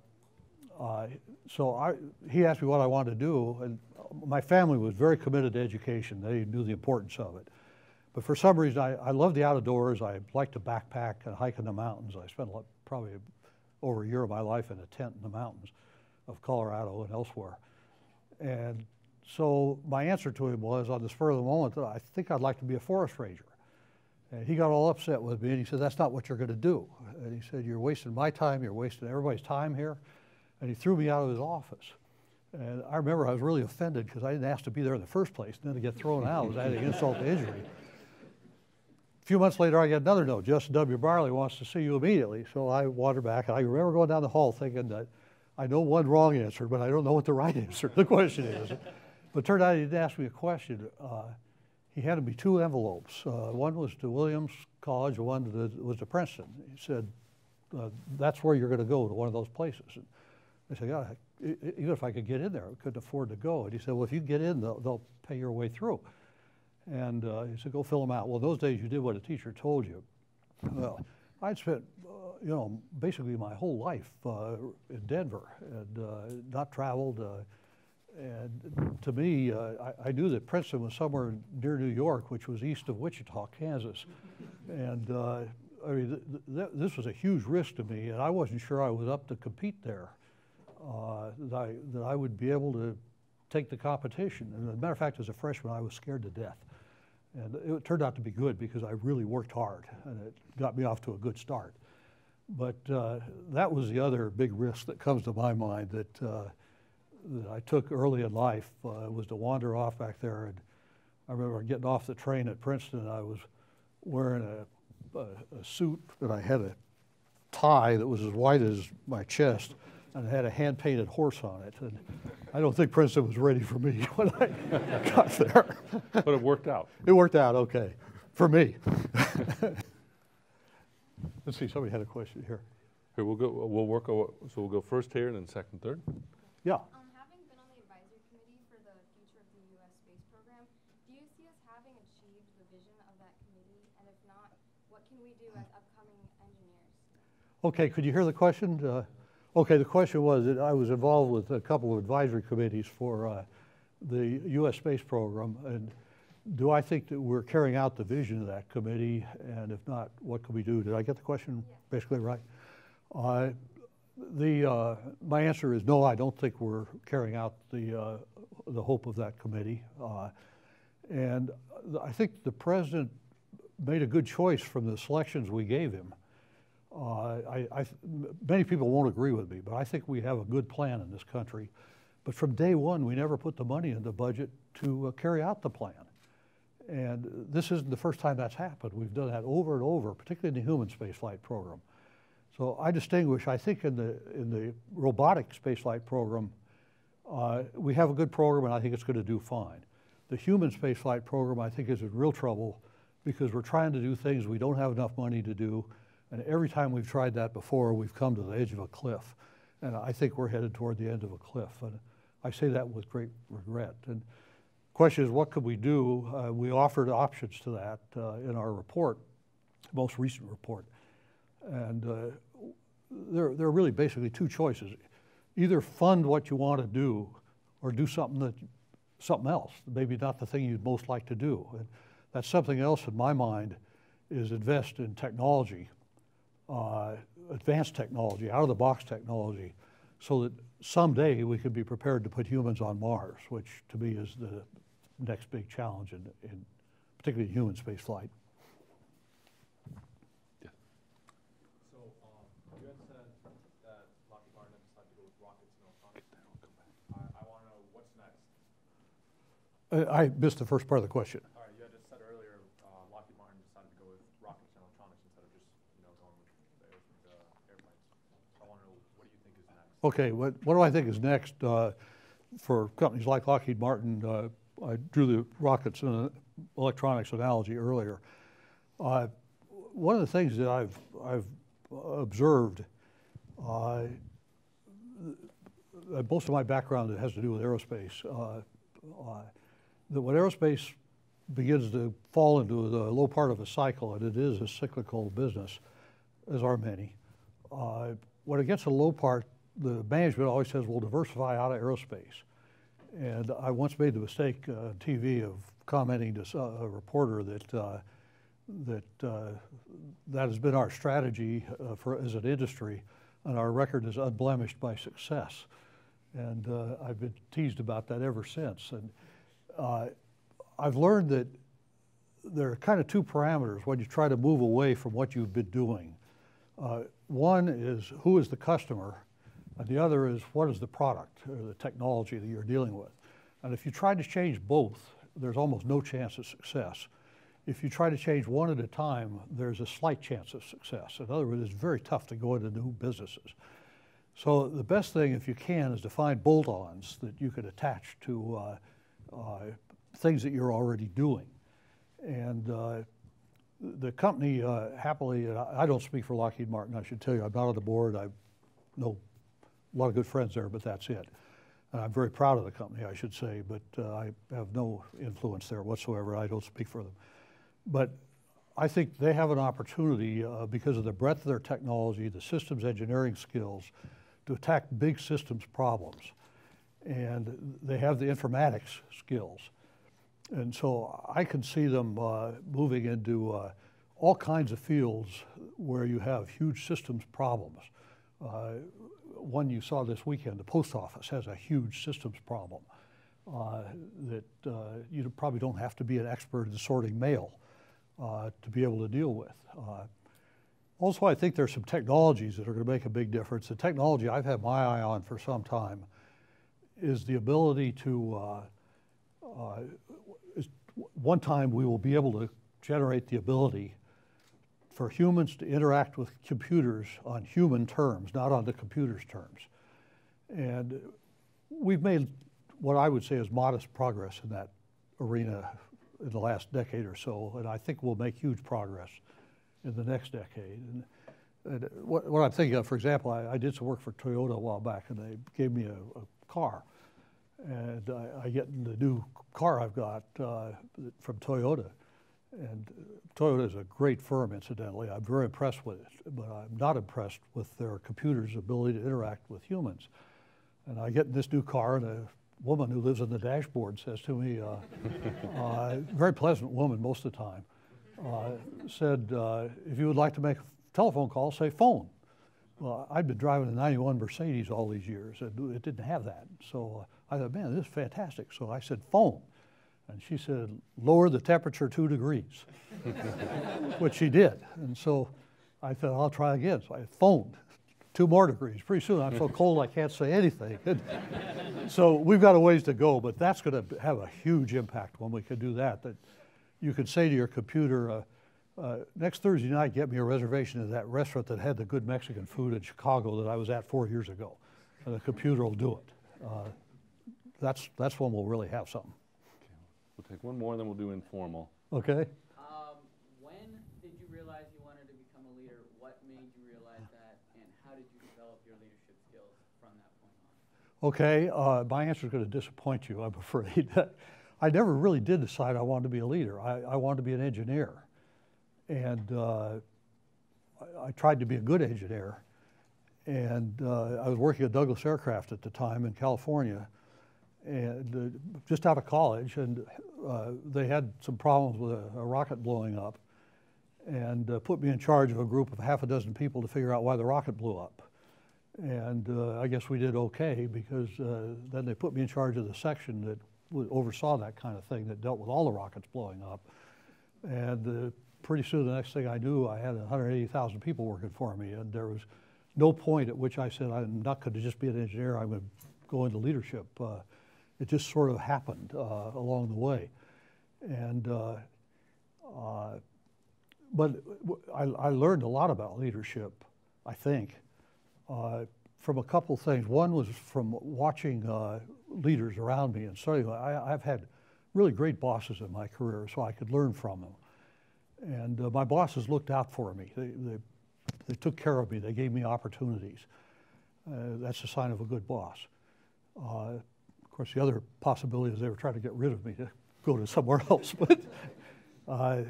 uh, so I, he asked me what I wanted to do, and my family was very committed to education. They knew the importance of it. But for some reason, I, I love the outdoors. I like to backpack and hike in the mountains. I spent lot, probably over a year of my life in a tent in the mountains of Colorado and elsewhere. And so my answer to him was, on the spur of the moment, that I think I'd like to be a forest ranger. And he got all upset with me, and he said, "That's not what you're going to do." And he said, "You're wasting my time. You're wasting everybody's time here." And he threw me out of his office. And I remember I was really offended because I didn't ask to be there in the first place. And then to get thrown out was adding insult to injury. Few months later, I get another note. Justin W. Brierly wants to see you immediately. So I wandered back, and I remember going down the hall thinking that I know one wrong answer, but I don't know what the right answer to the question is. But it turned out he didn't ask me a question. Uh, he handed me two envelopes. Uh, one was to Williams College, one to the, was to Princeton. He said, uh, "That's where you're going to go to one of those places." And I said, "Yeah, even if I could get in there, I couldn't afford to go." And he said, "Well, if you get in, they'll, they'll pay your way through." And uh, he said, "Go fill them out." Well, those days you did what a teacher told you. Well, I'd spent, uh, you know, basically my whole life uh, in Denver and uh, not traveled. Uh, and to me, uh, I, I knew that Princeton was somewhere near New York, which was east of Wichita, Kansas. And I mean, th- th- this was a huge risk to me, and I wasn't sure I was up to compete there. That, I, that I would be able to take the competition. And as a matter of fact, as a freshman, I was scared to death. And it turned out to be good because I really worked hard, and it got me off to a good start. But uh, that was the other big risk that comes to my mind that, uh, that I took early in life uh, was to wander off back there. And I remember getting off the train at Princeton. I was wearing a, a, a suit that I had a tie that was as white as my chest and it had a hand painted horse on it. And I don't think Princeton was ready for me when I got there. But it worked out. It worked out okay for me. Let's see, somebody had a question here. Here we'll go. We'll work. So we'll go first here, and then second, third. Yeah. Um, having been on the advisory committee for the future of the U.S. space program, do you see us having achieved the vision of that committee? And if not, what can we do as upcoming engineers? Okay, could you hear the question? Uh, Okay, the question was that I was involved with a couple of advisory committees for uh, the U.S. space program, and do I think that we're carrying out the vision of that committee? And if not, what can we do? Did I get the question basically right? Uh, The, uh, my answer is no, I don't think we're carrying out the, uh, the hope of that committee. Uh, And I think the president made a good choice from the selections we gave him. Uh, I, I, many people won't agree with me, but I think we have a good plan in this country. But from day one, we never put the money in the budget to uh, carry out the plan. And this isn't the first time that's happened. We've done that over and over, particularly in the human spaceflight program. So I distinguish, I think in the, in the robotic spaceflight program, uh, we have a good program and I think it's going to do fine. The human spaceflight program, I think, is in real trouble because we're trying to do things we don't have enough money to do. And every time we've tried that before, we've come to the edge of a cliff. And I think we're headed toward the end of a cliff. And I say that with great regret. And the question is, what could we do? Uh, we offered options to that uh, in our report, most recent report. And uh, there, there are really basically two choices. Either fund what you want to do or do something that something else, maybe not the thing you'd most like to do. And that something else in my mind is invest in technology, uh, advanced technology, out of the box technology, so that someday we could be prepared to put humans on Mars, which to me is the next big challenge in, in particularly human space flight. So, um, you had said that Lockheed Martin had decided to go with rockets and electronics. I, I wanna know what's next. I missed the first part of the question. All right, you had just said earlier, uh, Lockheed Martin decided to go with rockets and electronics instead of just, you know, going with the, air- the airplanes. So I wanna know, what do you think is next? Okay, what, what do I think is next uh, for companies like Lockheed Martin? Uh, I drew the rockets and electronics analogy earlier. Uh, one of the things that I've, I've observed, uh, uh, most of my background has to do with aerospace, uh, uh, that when aerospace begins to fall into the low part of a cycle, and it is a cyclical business, as are many, uh, when it gets to the low part, the management always says, we'll diversify out of aerospace. And I once made the mistake uh, on TV of commenting to a reporter that uh, that uh, that has been our strategy uh, for as an industry, and our record is unblemished by success. And uh, I've been teased about that ever since. And uh, I've learned that there are kind of two parameters when you try to move away from what you've been doing. Uh, one is who is the customer, and the other is what is the product or the technology that you're dealing with. And if you try to change both, there's almost no chance of success. If you try to change one at a time, there's a slight chance of success. In other words, it's very tough to go into new businesses. So the best thing, if you can, is to find bolt-ons that you could attach to uh, uh, things that you're already doing. And uh, the company uh, happily, I don't speak for Lockheed Martin, I should tell you, I'm not on the board. I know a lot of good friends there, but that's it. And I'm very proud of the company, I should say, but uh, I have no influence there whatsoever. I don't speak for them. But I think they have an opportunity uh, because of the breadth of their technology, the systems engineering skills, to attack big systems problems. And they have the informatics skills. And so I can see them uh, moving into uh, all kinds of fields where you have huge systems problems. One you saw this weekend, the post office has a huge systems problem uh, that uh, you probably don't have to be an expert in sorting mail uh, to be able to deal with. Uh, also, I think there's some technologies that are going to make a big difference. The technology I've had my eye on for some time is the ability to one time we will be able to generate the ability for humans to interact with computers on human terms, not on the computer's terms. And we've made what I would say is modest progress in that arena in the last decade or so, and I think we'll make huge progress in the next decade. And, and what, what I'm thinking of, for example, I, I did some work for Toyota a while back, and they gave me a, a car. And I, I get the new car I've got uh, from Toyota. And uh, Toyota is a great firm, incidentally. I'm very impressed with it, but I'm not impressed with their computer's ability to interact with humans. And I get in this new car, and a woman who lives on the dashboard says to me, uh, uh, very pleasant woman most of the time, uh, said, uh, if you would like to make a telephone call, say phone. Well, I'd been driving a 91 Mercedes all these years, and it didn't have that. So uh, I thought, man, this is fantastic. So I said, phone. And she said, lower the temperature two degrees, which she did. And so I thought, I'll try again. So I phoned two more degrees. Pretty soon I'm so cold I can't say anything. so we've got a ways to go, but that's going to have a huge impact when we can do that. That you could say to your computer, uh, uh, next Thursday night, get me a reservation at that restaurant that had the good Mexican food in Chicago that I was at four years ago. And the computer will do it. Uh, that's, that's when we'll really have something. We'll take one more, and then we'll do informal. Okay? Um, when did you realize you wanted to become a leader? What made you realize that? And how did you develop your leadership skills? From that point on? Okay, uh, my answer is going to disappoint you, I'm afraid. I never really did decide I wanted to be a leader. I, I wanted to be an engineer. And uh, I, I tried to be a good engineer. And uh, I was working at Douglas Aircraft at the time in California, and uh, just out of college. And uh, they had some problems with a, a rocket blowing up, and uh, put me in charge of a group of half a dozen people to figure out why the rocket blew up. And uh, I guess we did okay because uh, then they put me in charge of the section that oversaw that kind of thing that dealt with all the rockets blowing up. And uh, pretty soon, the next thing I knew, I had 180,000 people working for me, and there was no point at which I said I'm not going to just be an engineer. I'm going to go into leadership. Uh, it just sort of happened uh, along the way, and uh, uh, but I learned a lot about leadership. I think uh, from a couple things. One was from watching uh, leaders around me and studying. I, I've had really great bosses in my career, so I could learn from them. And uh, my bosses looked out for me. They, they, they took care of me. They gave me opportunities. That's a sign of a good boss. Uh, of course, the other possibility is they were trying to get rid of me to go to somewhere else. But uh,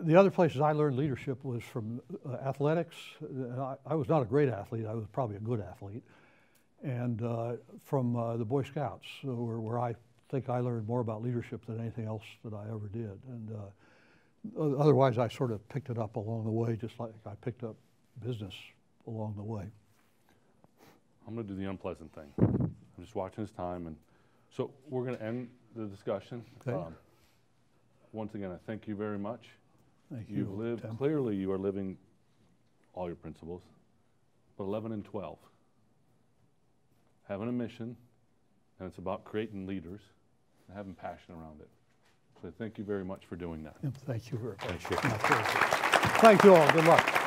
the other places I learned leadership was from uh, athletics. I, I was not a great athlete. I was probably a good athlete. And uh, from uh, the Boy Scouts, where, where I think I learned more about leadership than anything else that I ever did. And uh, otherwise, I sort of picked it up along the way, just like I picked up business along the way. I'm going to do the unpleasant thing. I'm just watching his time, and so we're going to end the discussion. Okay. Um, once again, I thank you very much. Thank you. You've lived Tim. clearly. You are living all your principles, but 11 and 12, having a mission, and it's about creating leaders and having passion around it. So thank you very much for doing that. Thank you very much. Thank you. Thank you all. Good luck.